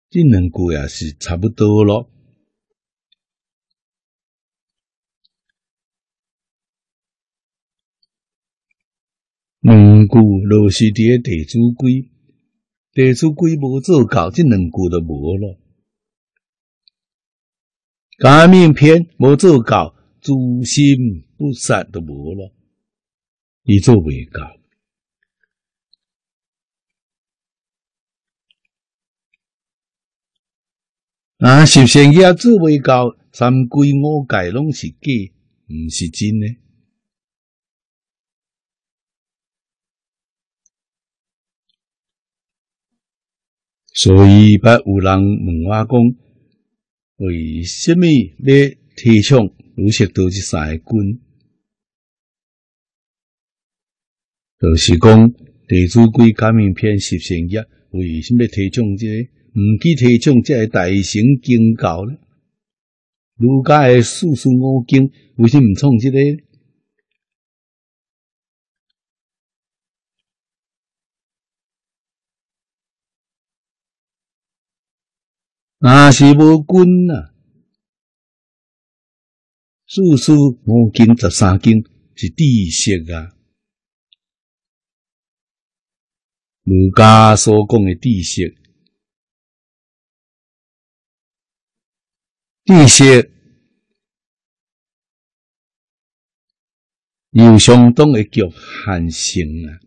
这两句也是差不多咯。两句若是伫地主规，地主规无做到，这两句都无咯。假面篇无做到，诛心不杀都无咯，伊做未到。啊！十善业做未到，三规五戒拢是假，毋是真呢。所以，捌有人问我讲，为什么要提倡儒释道这三个根？就是讲《地主规》革命篇十善业，为什么提倡这？毋去提倡即个大乘经教呢？儒家的四书五经，为什么毋创即个？那是无君啊！四书五经十三经是知识啊，儒家所讲的知识。一些有相当的局限性啊，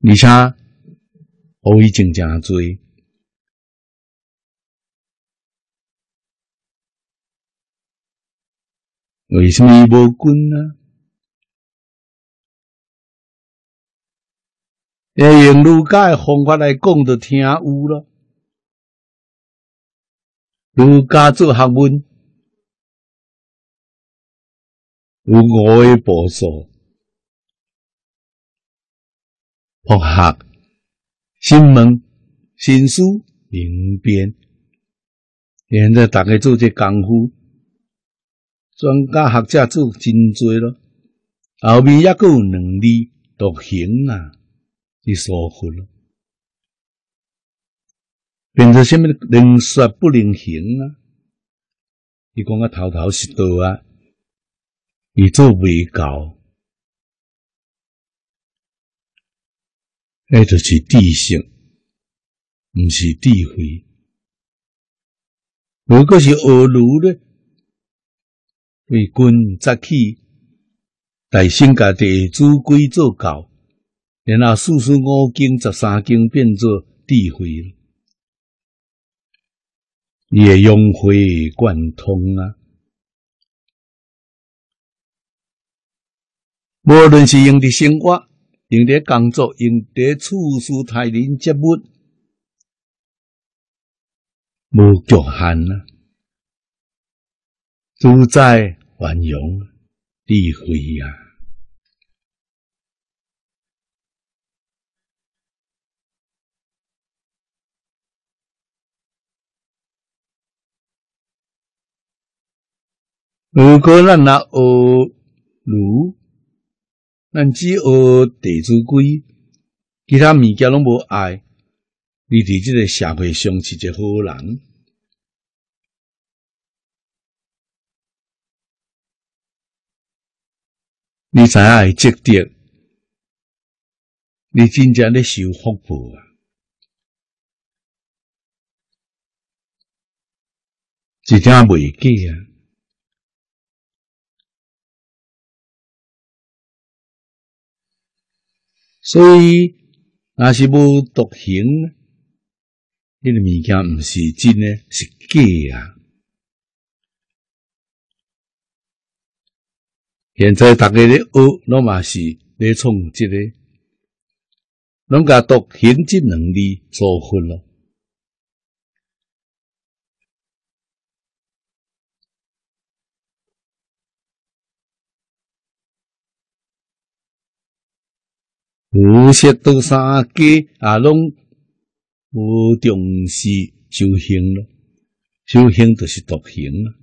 而且无以正正多。为什么无君呢？要用儒家的方法来讲，就听有了。儒家做学问，有五个步数：博学、心门、心思、明辨。现在大家做这功夫，专家学者做真多咯。后面也够有能力独行啊，去说服咯。变成什么能说不能行啊？伊讲啊，头头是道啊，伊做未到，迄就是智性，毋是智慧。如果是学儒呢，为君则起，大圣家地主规做教，然后四书五经十三经变作智慧。也融会贯通啊！无论是用伫生活、用伫工作、用伫处事待人接物，无局限啊，自在圆融智慧啊！如果咱若学儒，咱只学地主规，其他物件拢无爱，你伫即个社会上是一个好人。你知影会积德，你真正咧受福报啊！一点袂假啊！所以，若是无独行，迄个物件毋是真诶，是假啊！现在大家咧学，拢嘛是咧创即个，拢甲独行即两字做分咯。有些都三家啊，拢无重视修行咯，修行就是独行啊。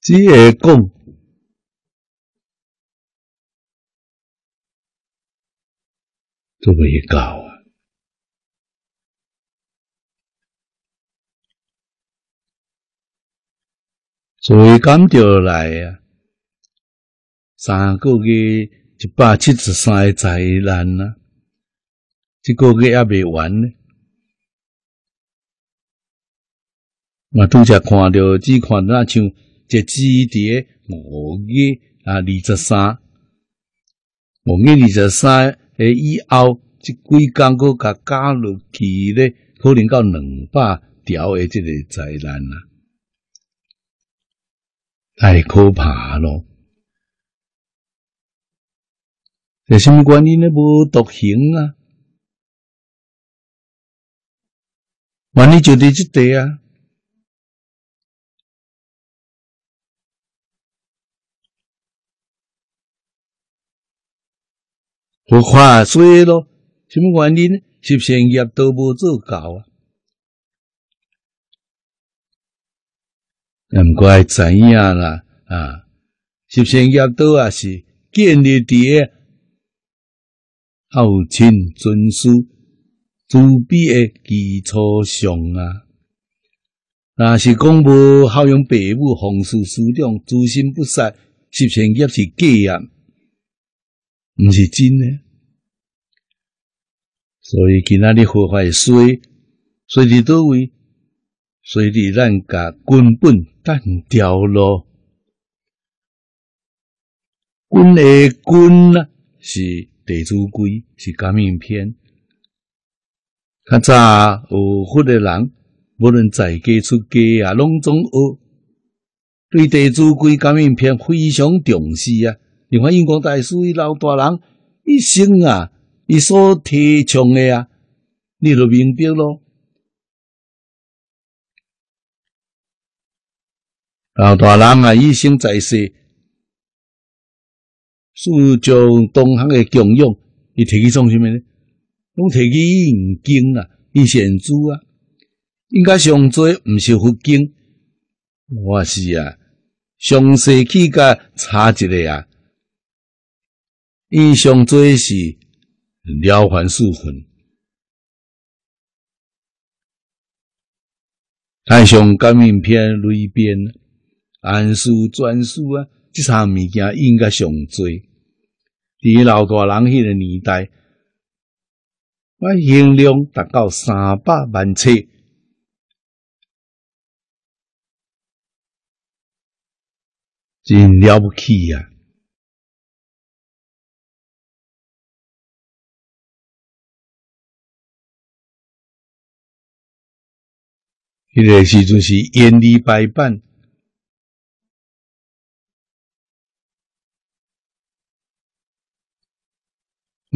只会讲，都未够啊！所以讲着来啊，三个月一百七十三个灾难啊，这个月还未完呢。我拄则看到，只看那像。这只伫五月啊，二十三，五月二十三诶以后，即几工个甲加入去咧，可能到两百条诶，即个灾难啊，太可怕咯！是什么原因呢？无独行啊，原因就伫即地啊。不快以咯？什么原因？十善业都无做够啊！唔怪知影啦啊！十善业都也是建立伫孝亲尊师、慈悲诶基础上啊！若是讲无孝养父母、奉事师长、诸心不杀，十善业是假啊！毋是真诶，所以今仔日佛法衰，衰伫倒位，衰伫咱甲根本单调咯。根诶根啊，是地主规，是革命篇。较早有佛诶人，无论在家出家啊，拢总学对地主规革命篇非常重视啊。另外，印光大师伊老大人一生啊，伊所提倡的啊，你就明白咯。老大人啊，一生在世，注重东行的供养，伊提起创什么呢？拢提起印经啊，印显珠啊，应该上多毋是佛经，我是啊，详细去甲查一个啊。伊上最是了凡四训、太上革命篇里边、安书专书啊，这三物件应该上多。伫老大人迄个年代，我形量达到三百万册，真了不起呀！迄个时阵是严厉摆办，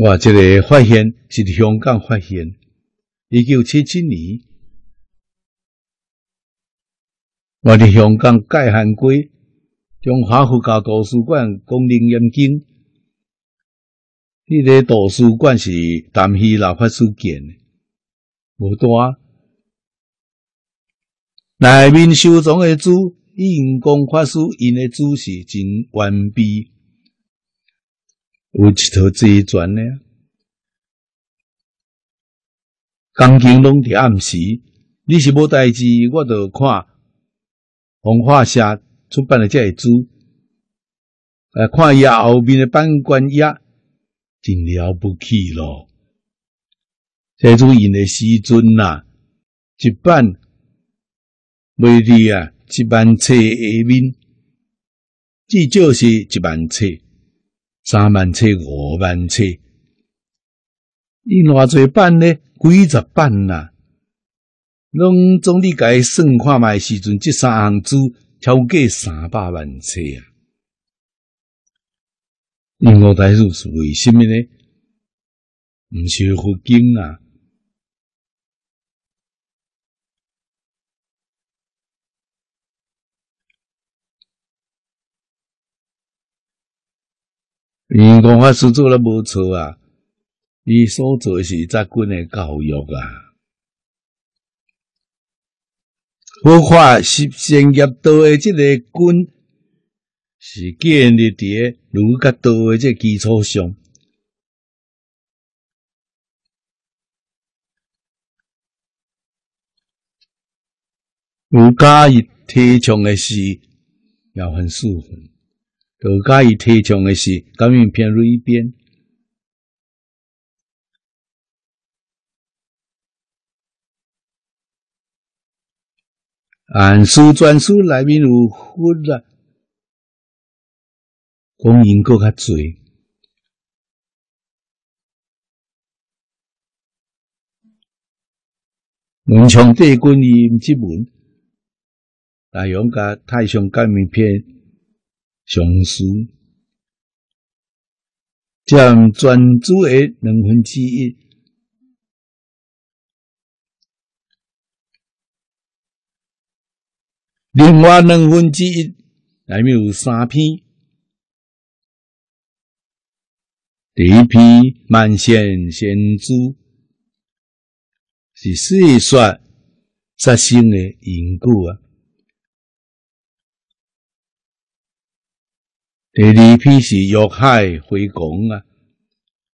我这个发现是香港发现，一九七七年，我伫香港界汉街中华佛教图书馆功能严经，迄个图书馆是淡溪老法师建，无大。内面收藏的珠，印光法师印的珠是真完备，有一套自传呢。钢琴拢伫暗时，你是无代志，我就看红化社出版的这个书，呃，看伊后面的版权页，真了不起咯。这种印的时阵呐，一版卖伫啊一万册下面，至少是一万册、三万册、五万册，你偌济版呢？几十版呐，拢总你该算看卖时阵，这三行字超过三百万册啊！因五大师是为什么呢？毋是佛经啊，因讲法师做了无错啊。伊所做是扎根的教育啊，佛法是先业道的这个根，是建立伫儒家道的这基础上。儒家伊提倡的是要很舒服，道家以提倡的是革命偏锐边。按书专书内面有佛啦，讲因果较侪。文昌帝君伊之文，大勇甲太上革命篇上书，占专注的两分之一。另外两分之一内面有三篇，第一篇《万仙仙珠》是细说杀生的因果啊；第二篇是《欲海回光》啊，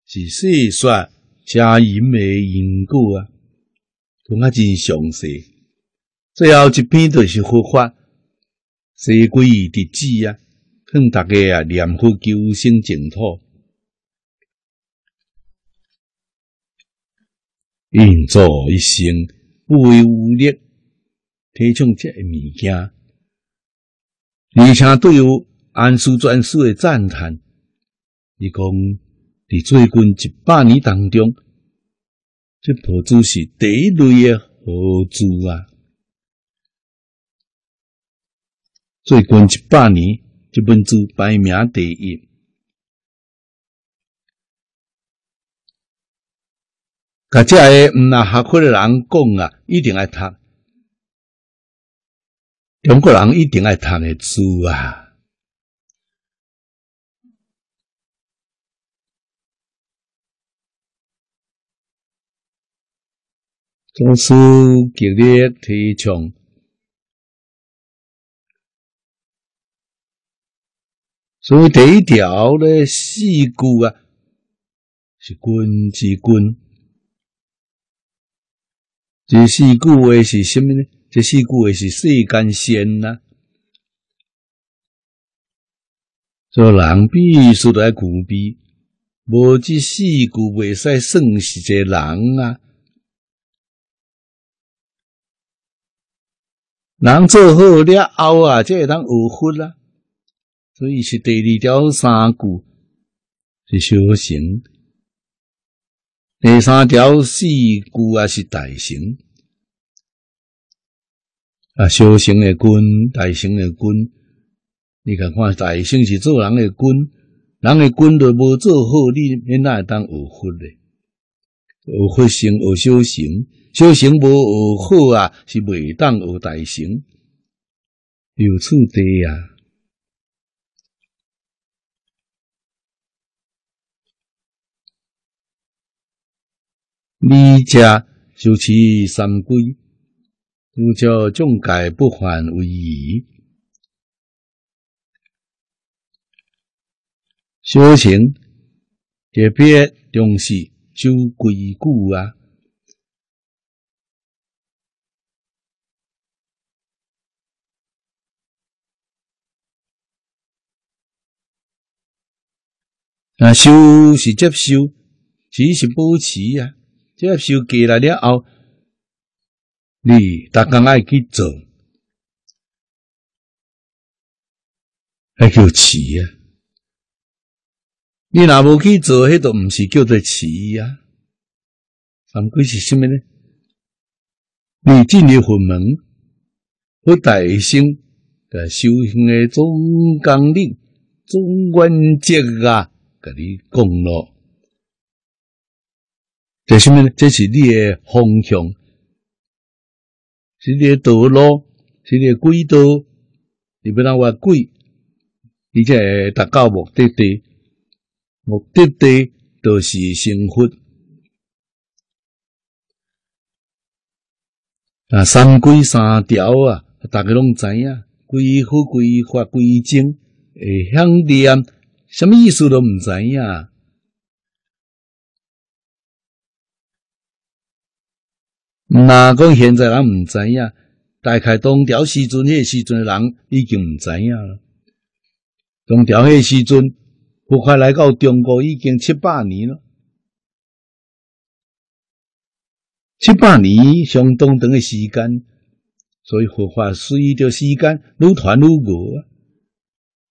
是细说邪淫的因果啊，讲啊真详细。最后一篇就是佛法，四归弟子啊，劝大家啊念佛求生净土，运作一生不为无力，提倡这物件，而且对于安书专书的赞叹，伊讲伫最近一百年当中，这佛祖是第一类的佛祖啊。最近一百年，这本书排名第一。甲这个毋那学会的人讲啊，一定爱读。中国人一定爱读的书啊。总是极力提倡。所以第一条咧，四句啊，是君之君。这四句话是什么呢？这四句话是世间仙呐。做人必须得具备，无这四句未使算是一个人啊。人做好了后啊，才会当学佛啦。所以是第二条三句是修行，第三条四句啊是大行啊，修行的君，大行的君。你看看大行是做人的君，人的君都无做好，你免哪会当学佛嘞？学佛行，有修行，修行无学好啊，是未当学大行，有处地啊。你家修持三规，如叫众改不还为宜。修行特别重视修规矩啊。啊，修是接收，持是保持啊。接收过来了后，你大家爱去做，还叫持啊。你若无去做，迄都毋是叫做持啊。三规是什么呢？你进入佛门，佛大圣的修行的总纲领、总原则啊。甲你讲咯，这什么呢？这是你的方向，是你的道路，是你的轨道。你不能话轨，而且达到目的地，目的地都是成佛。啊，三规三条啊，大家拢知影，规好规法规正，会向念。什么意思都唔知呀？哪讲现在人唔知呀？大概东条时阵，迄时阵人已经唔知呀了。东条迄时阵，佛法来到中国已经七百年了，七百年相当长的时间，所以佛法随着时间愈传愈过，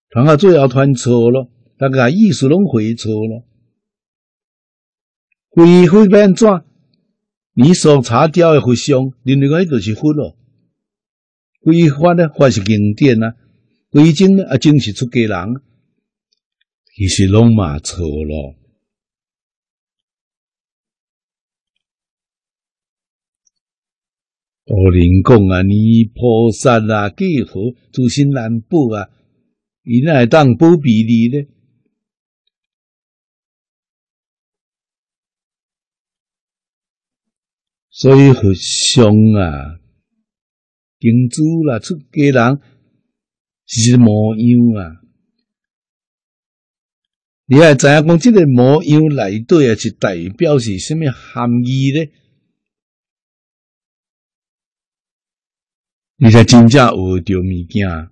传到最后传错了。大家意思拢会错了，会会变怎？你所查掉的佛像，另外一个是佛咯。规法呢，法是经典啊；规经呢，啊经是出家人，其实拢嘛错咯。我人讲啊，你菩萨啊，几佛诸心难保啊，伊哪会当保庇你呢？所以佛像啊，经主啦，出家人是模样啊。你还知影讲这个模样内底啊，是代表是什么含义呢？你才真正学着物件。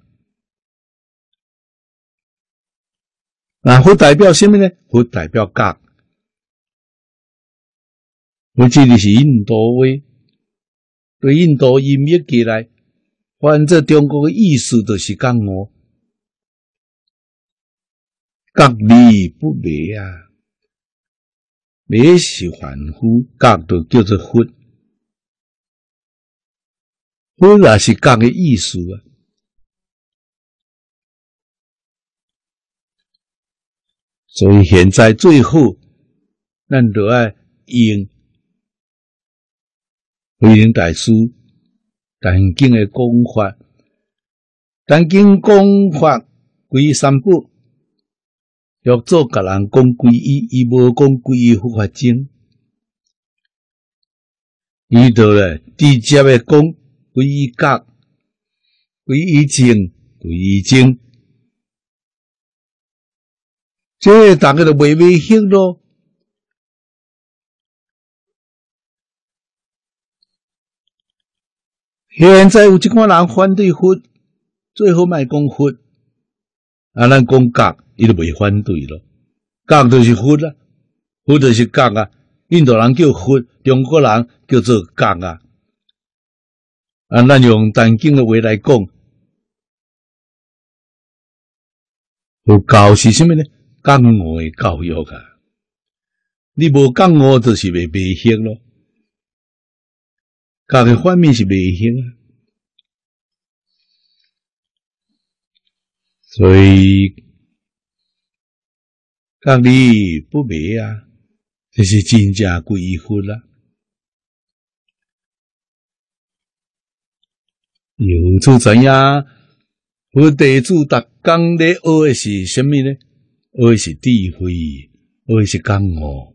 那佛代表什么呢？佛代表觉。我记得是印度话，对印度音译过来，反正中国的意思就是讲我隔离不灭啊，灭是凡夫，隔就叫做佛，佛也是隔的意思啊。所以现在最后，咱都爱用。慧能大师但经的讲法，但经讲法归三宝，要做个人讲归一，伊无讲归一佛法经，伊到咧直接的讲归一觉，归一静，归一静，这大家都未未晓咯。现在有一款人反对佛，最好卖讲佛，啊，咱讲教，伊就袂反对咯。教就是佛啦，佛就是教啊。印度人叫佛，中国人叫做教啊。啊，咱用单经的话来讲，佛教是什么呢？教我的教育啊。你无教我，就是袂白行咯。家的反面是未行啊，所以隔离不灭啊，这是真正归佛啦。有处怎样？我地主达讲的学的是什么呢？学的是智慧，学的是觉悟。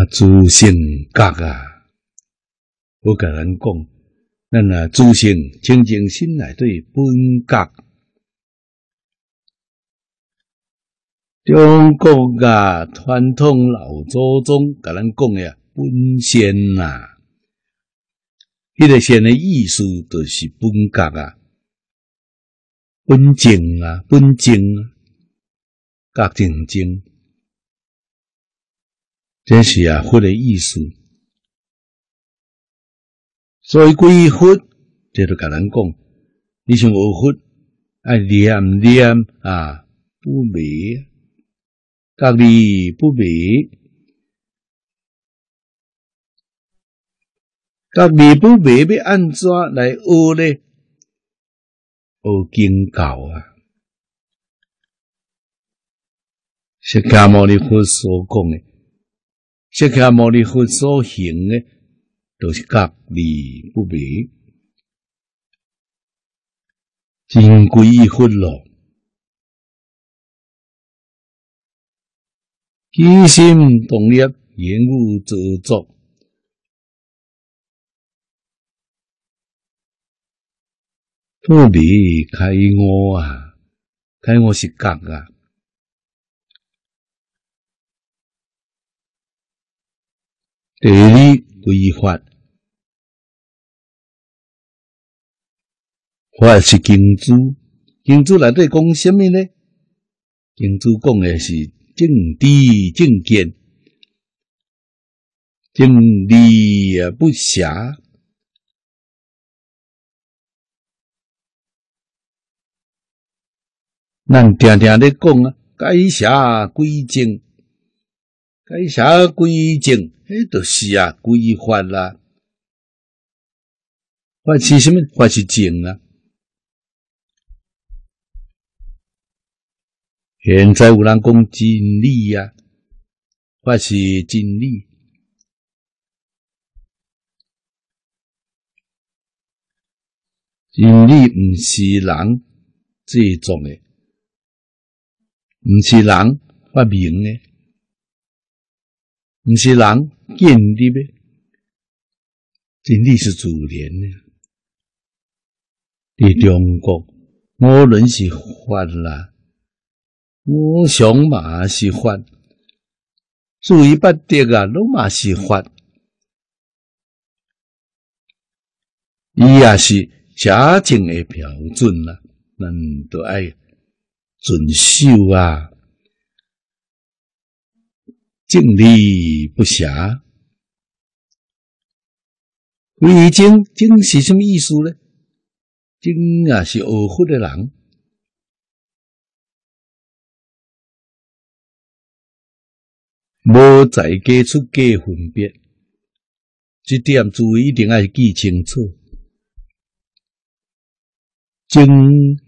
啊，诸性格啊，我甲咱讲，咱啊诸性清净心内对本格，中国啊传统老祖宗甲咱讲呀，本仙呐，迄个仙的意思就是本格啊，本净啊，本净啊，格正净。这是啊，佛的意思。所以归佛，这就甲咱讲，你像学佛，爱念念啊，不迷，隔离不迷，隔离不迷，要安怎来学呢？学经教啊，释迦牟尼佛所讲的。释迦牟尼佛所行的，都是隔离不灭，真归佛咯。起心动念，言语造作，不灭开悟啊！开悟是觉啊！第二规法，法是经主，经主内底讲什么呢？经主讲的是正知正见，正理啊不暇。咱定定咧讲啊，改邪归正。改邪归正，迄就是啊，规法啦。法是什么？法是正啊。现在有人讲真理呀，法是真理。真理毋是人制造的，毋是人发明的。毋是人建立的，真理是自然的。伫中国，无论是法啦，我想嘛是法，注意不得啊，拢嘛是法。伊也是家境的标准啦，咱都爱遵守啊。静力不暇，为经经是什么意思呢？经啊是学佛的人，无在家出家分别，这点注意一定要记清楚。经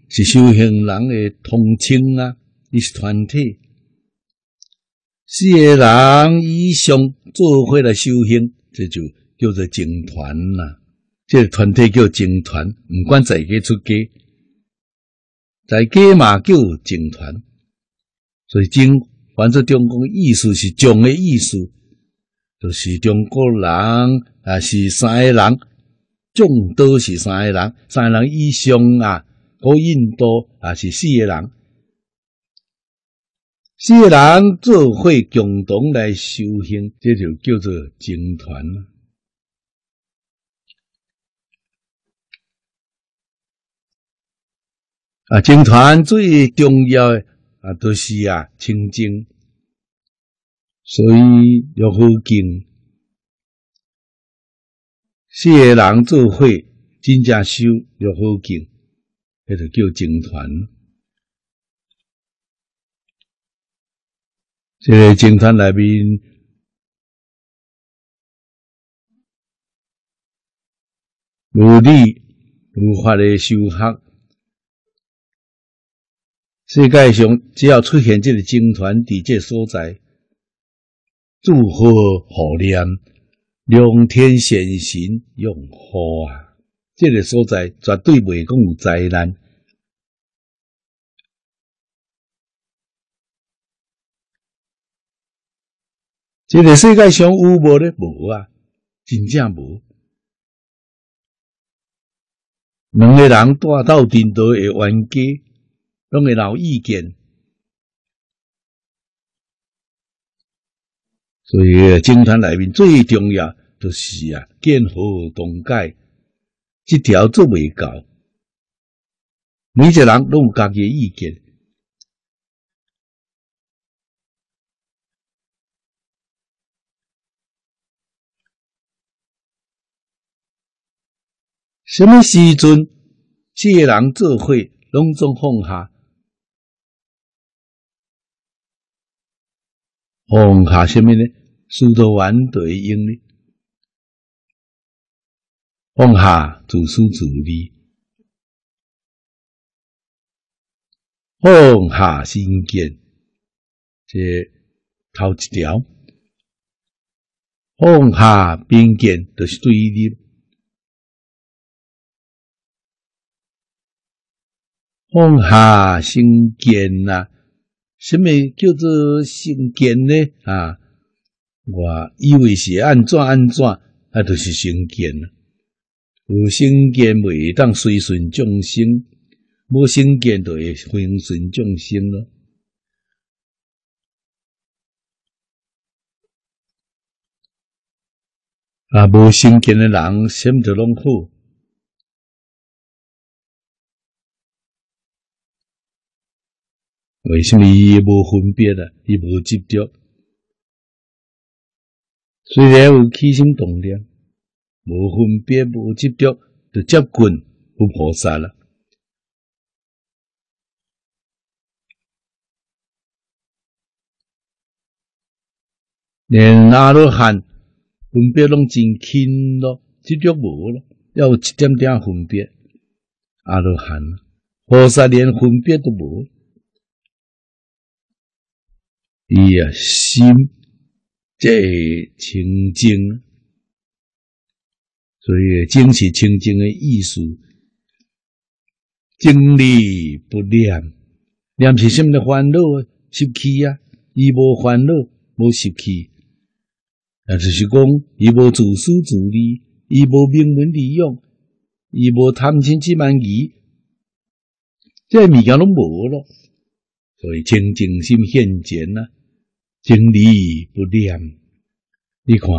是修行人的通称啊，伊是团体。四个人以上做伙来修行，这就叫做经团啦。这个团体叫经团，不管在家出家，在家嘛叫经团。所以经，反正中国意思是讲的意思，就是中国人啊是三个人，众多是三个人，三个人以上啊，和印度啊是四个人。四个人做伙共同来修行，这就叫做经团了。啊，经团最重要的啊，都是啊清净，所以要好经。四个人做伙真正修要好经，那就叫经团。这个经团内面，如理如法的修学，世界上只要出现这个经团伫这所在，祝贺护念，仰天显行用好啊！这个所在绝对袂讲有灾难。这个世界上有无咧？无啊，真正无。两个人住到顶头会冤家，拢会闹意见。所以，政坛内面最重要就是啊，见好同解，这条做未到。每一个人拢有家己的意见。什么时阵，这个人做伙拢总放下，放下什么呢？输到完对应呢？放下自私自利，放下心见，这头一条，放下边见就是对立。放下成见呐？什么叫做成见呢？啊，我以为是安怎安怎，啊，就是成见了。有成见未当随顺众生，无成见就会随顺众生咯。啊，无成见的人，什么都拢好。为什么伊无分别啊？伊无执着，虽然有起心动念，无分别、无执着，就接近不菩萨了。连阿罗汉分别拢真轻咯，执着无咯，要有一点点分别。阿罗汉，菩萨连分别都无。伊啊，心即清净，所以净是清净的意思。净理不念，念是什么烦恼啊？习气啊！伊无烦恼，无习气，也就是讲，伊无自私自利，伊无名闻利用，伊无贪嗔痴慢疑，这物件拢无咯。所以清净心现前啊！经理不念，你看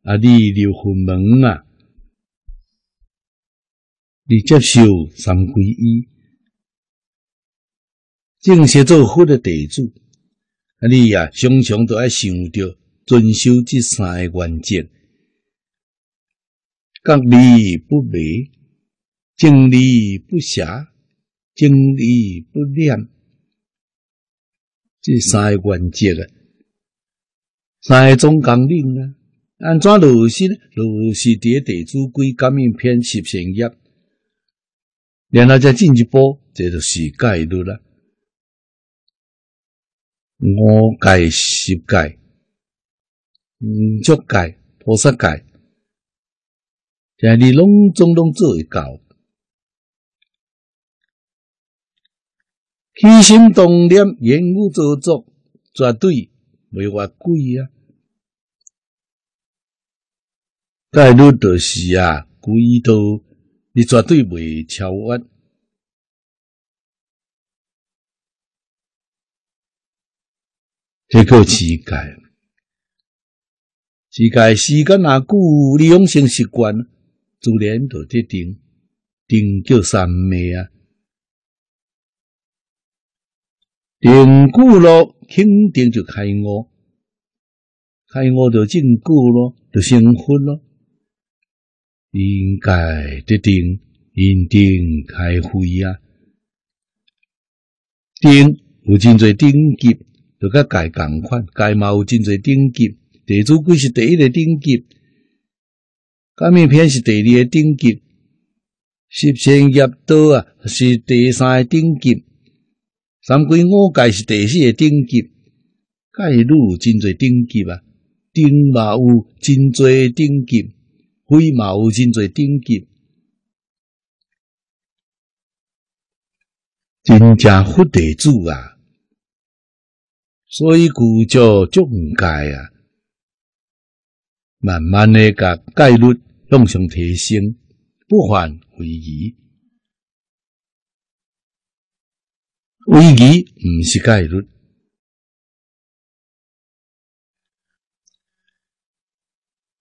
啊，你入佛门啊，你接受三皈依，正式做佛的地主，啊，你呀常常都要想着遵守这三个原则：各理不违，正理不邪，正理不念，这三个原则啊。三种纲领啊，安怎落实呢？落实伫地主规感应篇十成页，然后再进一步，这就是戒律啦。五界、十界、五足戒、菩萨戒，这你拢总拢做会到。起心动念、言语做作，绝对。袂话贵啊！概率就是啊，贵到你绝对袂超越。这个乞丐，乞丐时间啊久，利用成习惯，自然就得定，定叫三昧啊。定久了，肯定就开悟，开悟就正果咯，就成佛咯。应该得定，因定开慧啊。定有真侪顶级，就甲戒共款，戒嘛有真侪顶级。地主规是第一个顶级，革命篇是第二个顶级，十善业道啊是第三个顶级。三规五戒是第四个等级，戒律真侪等级啊，定嘛有真侪等级，慧嘛有真侪等级，真正佛地主啊，所以故叫众戒啊，慢慢的甲概率向上提升，不犯危机。危机毋是概率。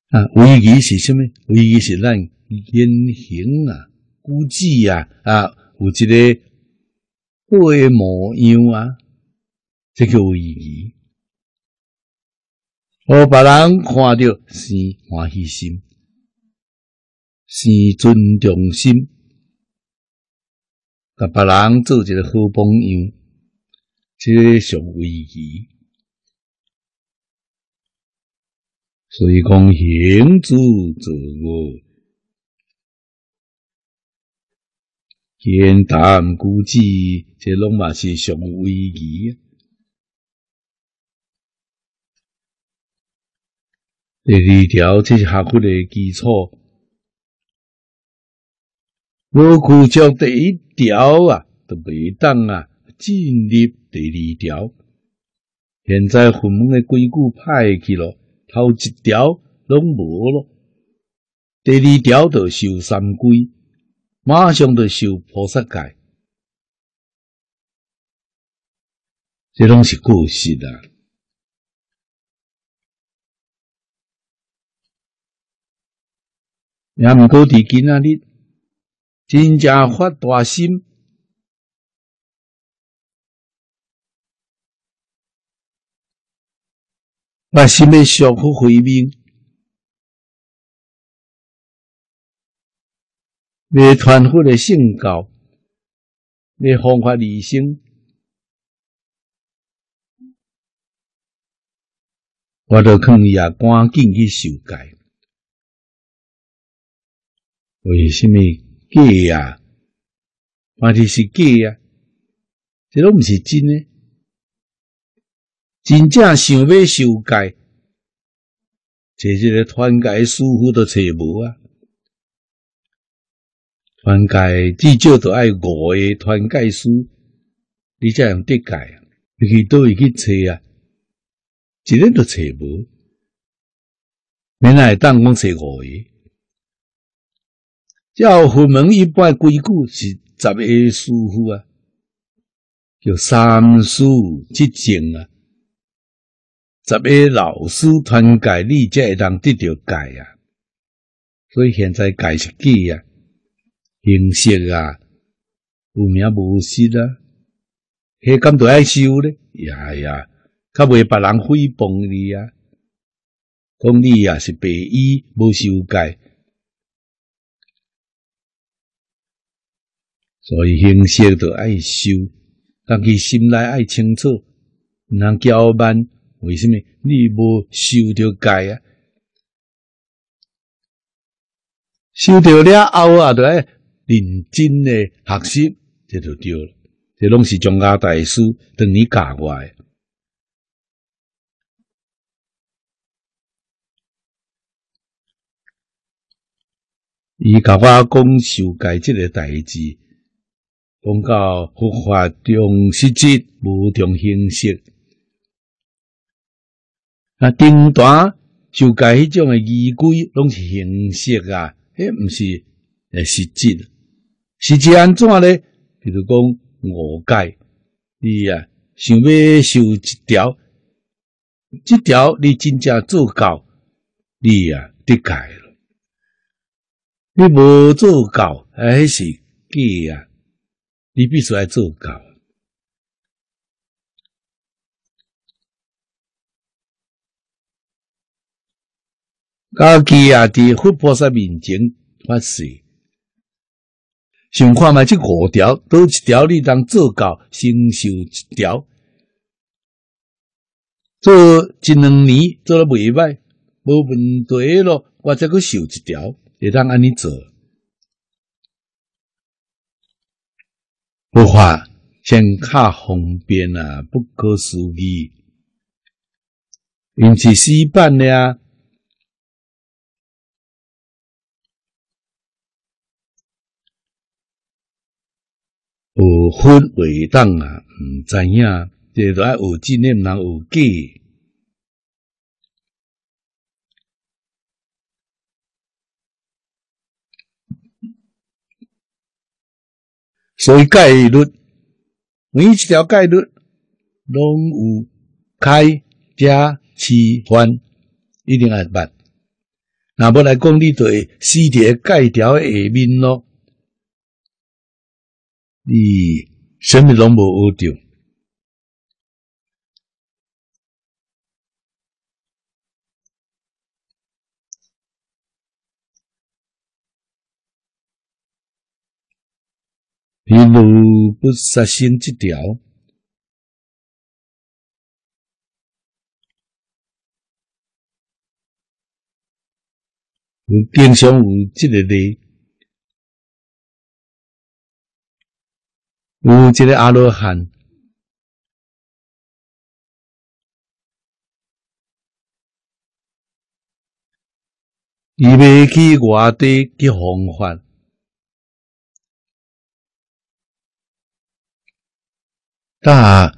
啊，危机是什么？危机是咱言行啊、估计啊啊，有一个好诶模样啊，这叫危机。互别人看到是欢喜心，是尊重心，甲别人做一个好榜样，这上危机。所以讲，行之者恶，言谈估计，这拢嘛是上危机。第二条，这是学会的基础。无顾将第一条啊，都未当啊，进入第二条。现在父母的规矩歹去了。头一条拢无咯，第二条就受三规，马上就受菩萨戒，这拢是故事啊！也毋过伫今仔日，真正发大心。我心要上好回命，要传福的圣教，要方法理性，我都肯也赶紧去受戒。为什么假呀？问题是假呀，这都毋是真的。真正想要修改，找一个团戒师傅都找无啊！团戒至少都爱五个团戒师，你才用得戒啊！你去倒位去找啊？一个都找无，原来当讲找五个。教佛门一般规矩是十个师傅啊，叫三师七正啊。十个老师团戒，你才会当得到戒啊！所以现在戒是假啊，形式啊，有名无实啊，迄敢都爱修咧，呀呀，较袂别人诽谤你啊，讲你啊是白衣无修戒，所以形式都爱修，但其心内爱清楚，毋通骄慢。为什么你无修着戒啊？修着了后啊，就爱认真诶学习，这就对了。这拢是中家大师等你教我诶。伊甲我讲修改即个代志，讲到佛法重实质，无重形式。啊，顶端修改迄种诶仪规，拢是形式啊，迄毋是诶实质。实质安怎咧？比如讲五戒，你啊想要修一条，即条你真正做到，你啊得戒了。你无做到，还是假啊？你必须要做到。家己啊，伫佛菩萨面前发誓，想看卖这五条，倒一条你当做到，先修一条，做一两年做了袂歹，无问题咯，我再去修一条，会当安尼做。佛法先较方便啊，不可思议，因此死板的啊。有分为当啊，毋知影，这都爱有经验，人有假。所以概率每一条概率拢有开加吃饭，一定爱办。那要来讲，你对死伫戒条下面咯，你什么拢无学着。一路不杀生这条，有经常有这个例，有这个阿罗汉，伊要去外地去弘法。大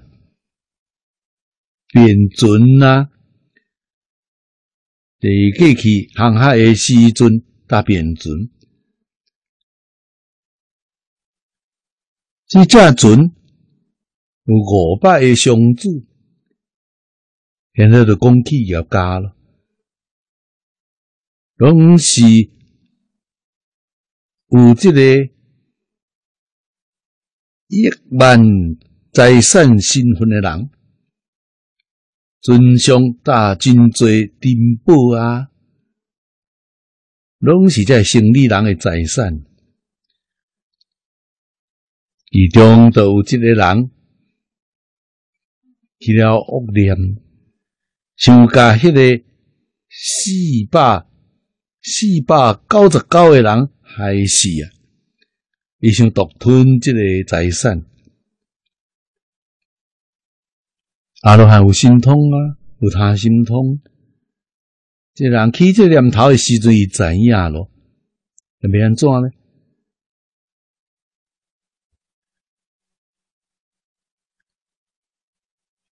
变准呐，第过去航海的时阵，大变准，这只船有五百个箱子，现在的工具要加了，拢是有这个一万。财产身份的人，尊上大真多珍宝啊，拢是在生理人的财产。其中都有一个人，去了恶念，想甲迄个四百四百九十九个人害死啊！伊想独吞这个财产。阿罗汉有心通啊，有他心通。这人起这念头的时阵，伊知影咯，那要安怎呢？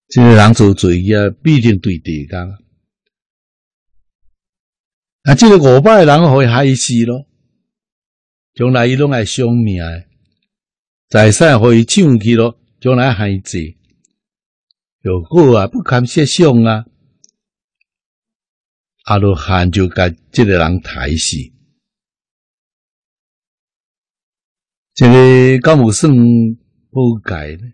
这个人做罪业，必定对地讲。啊，这个五百人会害死咯，将来伊拢爱伤命，财产会抢去咯，将来害济。有好啊，不堪设想啊！阿罗汉就甲这个人抬死，这个敢有算不改呢？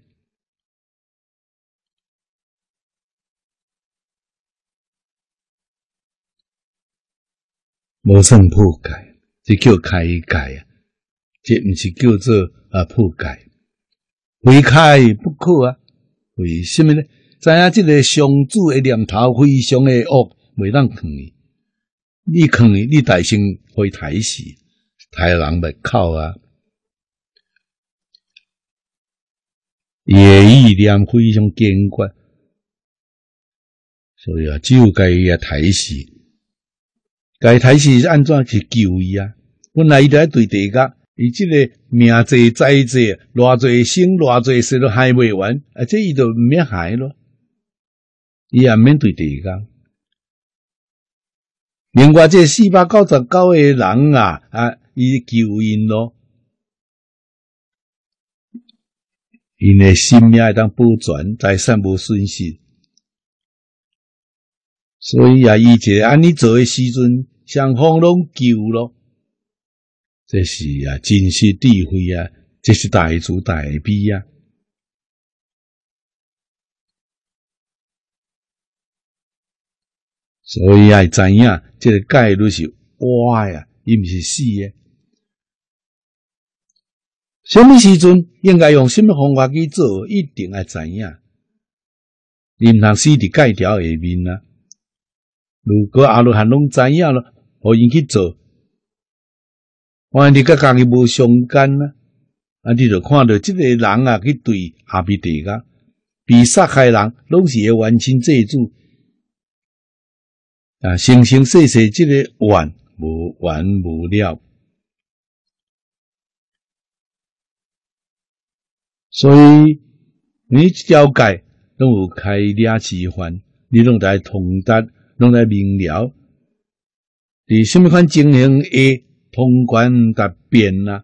无算破戒，这叫开戒啊！这毋是叫做啊破戒，非开不可啊！为什么呢？知影即个上主的念头非常的恶，袂当囥伊。你囥伊，你大声会抬死，抬人袂口啊！业意念非常坚决，所以啊，只有该伊啊抬死，该抬死是安怎去救伊啊？本来伊在对地甲。伊即个命济灾济，偌济生偌济死都害未完，啊！这伊就毋免害咯，伊也免对地讲。另外，这四百九十九个人啊，啊，伊救因咯，因的性命会当保全，财产无损失，所以啊，伊个安尼做诶时阵，双方拢救咯。这是啊，真实智慧啊，这是大慈大悲啊。所以啊，知影这个概率是歪呀，伊毋是死诶。什么时阵应该用什么方法去做，一定爱知影。你毋通死伫盖条下面啊。如果阿罗汉拢知影了，互因去做。我你甲家己无相干啊，啊，你就看到即个人啊，去对下边地个被杀害人，拢是要完成这主啊，生生世世即个完无完无了，所以你条界拢有开俩之番，你拢在通达，拢在明了，伫什么款情形下？通关答辩呐，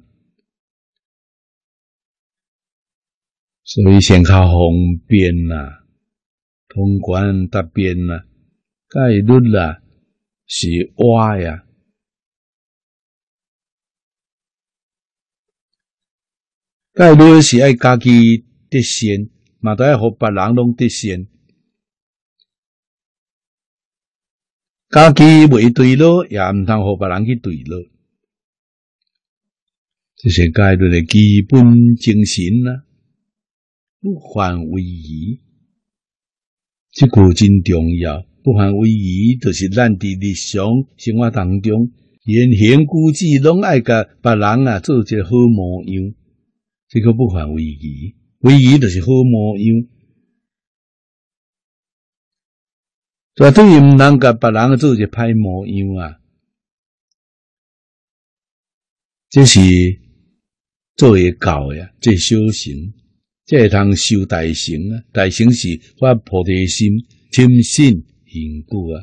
所以先较方便啦，通关答辩啦，概率啦是歪呀。概率是爱家己得先，嘛都爱互别人拢得先。家己未对路，也毋通互别人去对路。这些概率的基本精神啊，不犯为疑，这个真重要。不犯为疑，就是咱伫日常生活当中言行举止，拢爱甲别人啊做一个好模样。这个不犯为疑，为疑就是好模样。绝对毋能甲别人做一个歹模样啊！这是做会教呀，这修行，这会通修大成啊！大成是发菩提心，深信因果啊！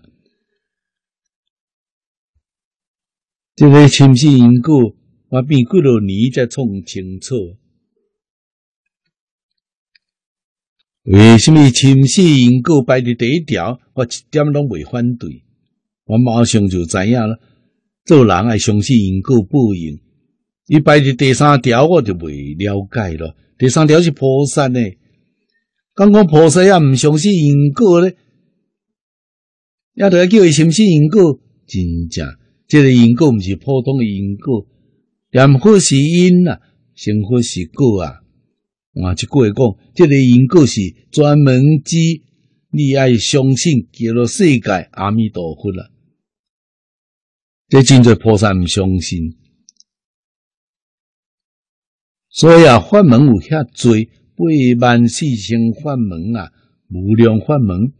这个深信因果，我变几落年才创清楚。为什么深信因果摆伫第一条，我一点拢未反对，我马上就知影了。做人爱相信因果报应，伊排伫第三条，我就未了解咯。第三条是菩萨呢，刚讲菩萨也毋相信因果咧，也得要叫伊相信因果。真正，这个因果毋是普通的因果，念佛是因啊，成佛是果啊。啊，一句话讲，这个因果是专门指你爱相信极乐世界阿弥陀佛啦。这真侪菩萨毋相信，所以啊，法门有遐多八万四千法门啊，无量法门，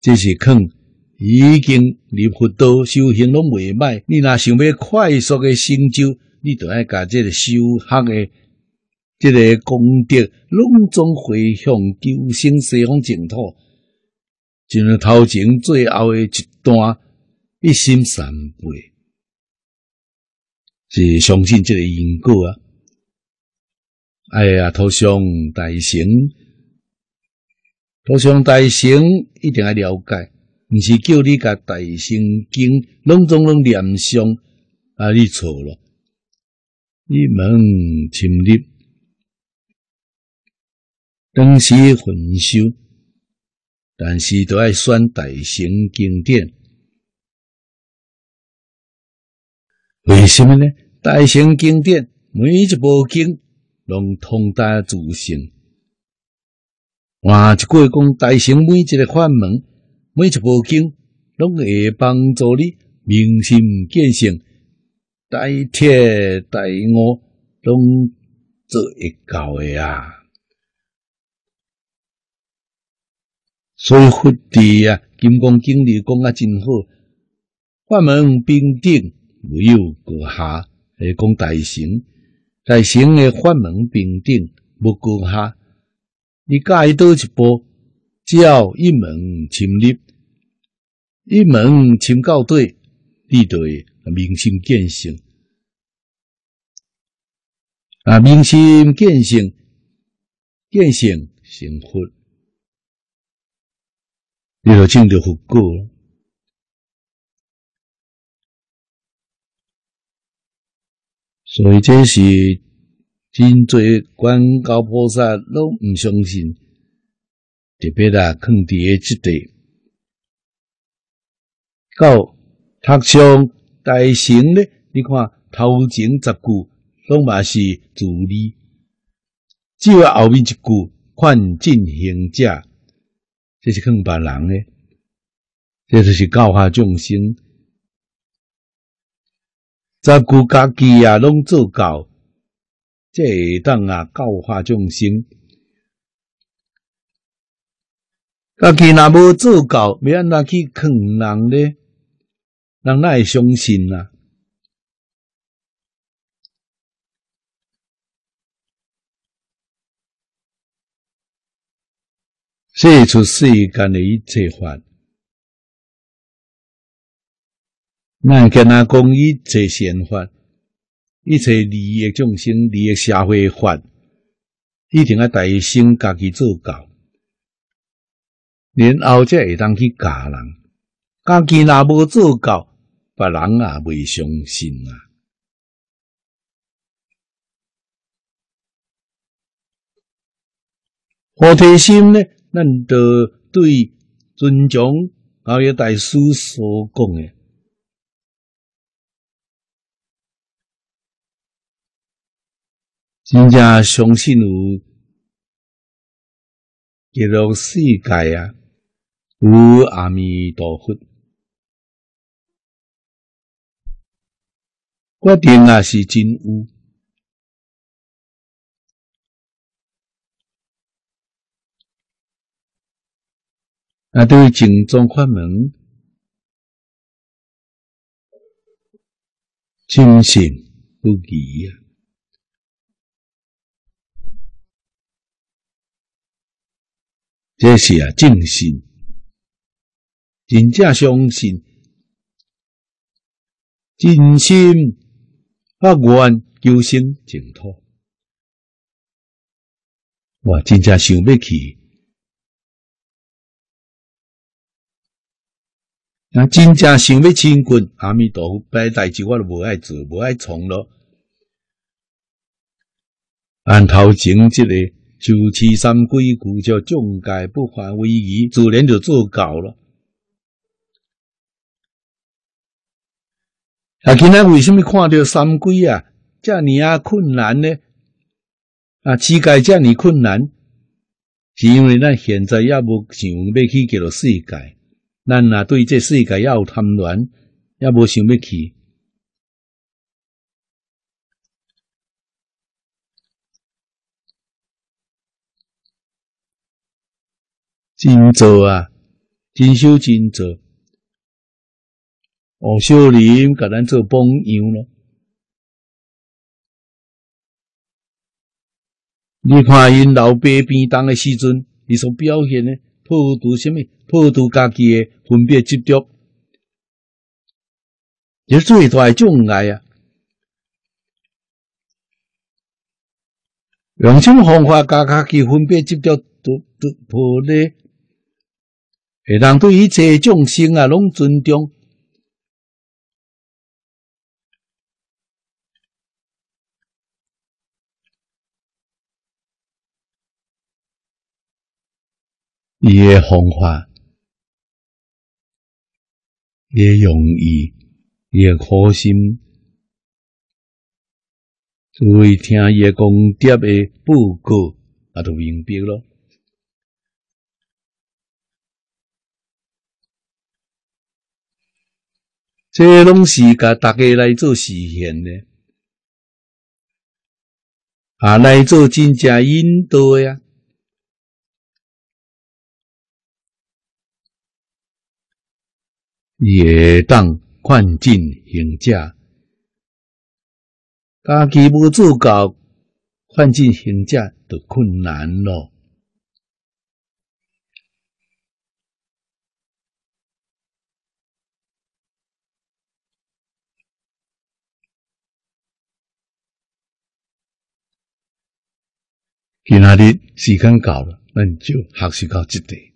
这是坑已经离佛道修行拢未歹。你若想要快速的成就，你就爱甲这个修学的。这个功德拢总回向救生西方净土，就是头前最后的一段一心三倍，是相信这个因果啊！哎呀，头上大成，头上大成一定要了解，毋是叫你甲大成经拢总拢念上啊！你错了，一门深入。当时混修，但是都爱选大乘经典。为什么呢？大乘经典每一部经拢通达自性。换一句讲，大乘每一个法门，每一部经拢会帮助你明心见性，大铁大悟拢做会到的啊！所以佛地啊，金刚经里讲啊真好，法门平等，没有阁下，系讲大乘，大乘的法门平顶，无过下。你介多一步，只要一门深入，一门深到底，你就会明心见性。啊，明心见性，见性成佛。你就证到佛果，所以这是真多观高菩萨拢唔相信，特别啦，坑伫诶即地，到读上大成咧，你看头前十句拢嘛是自利，只有后面一句劝进行者。这是更别人呢，这就是教化众生。十句家己啊，拢做教，这会当啊教化众生。家己若无做教，要安怎去劝人呢？人哪会相信啊？写出世间的一切法，咱跟他讲一切善法，一切利益众生、利益社会法，一定要大心家己做到，然后才会当去教人。家己若无做到，别人也袂相信啊。菩提心呢，咱得对尊重阿爷大师所讲的。真正相信有极乐世界啊，有阿弥陀佛，决定啊是真有。啊，对正宗法门，精信不疑啊。这是啊，正信，真正相信，真心发愿求生净土。我真正想要去，那真正想要亲近阿弥陀佛，白代志我都无爱做，无爱从咯。按头前这个。修持三规矩，叫众戒不犯威仪，自然就做到了。啊，今仔为什么看到三规啊，这尔啊困难呢？啊，持戒这尔困难，是因为咱现在也无想要去叫做世界，咱啊对这世界也有贪恋，也无想要去。真做啊，真修真做。哦，小林甲咱做榜样咯。你看因老爸边当的时阵，伊所表现的破除什么？破除家己的分别执着，是最大的障碍啊！用什么方法家家己分别执着都都破咧？会当对一切众生啊，拢尊重，伊诶方法，伊诶用意，伊诶苦心，为听伊诶功德诶报告，啊，就明白咯。这拢是甲大家来做实现的，啊，来做真正引导呀，也当看尽行者，家己无做到看尽行者，就困难咯。今仔日时间到了，咱就学习到这里。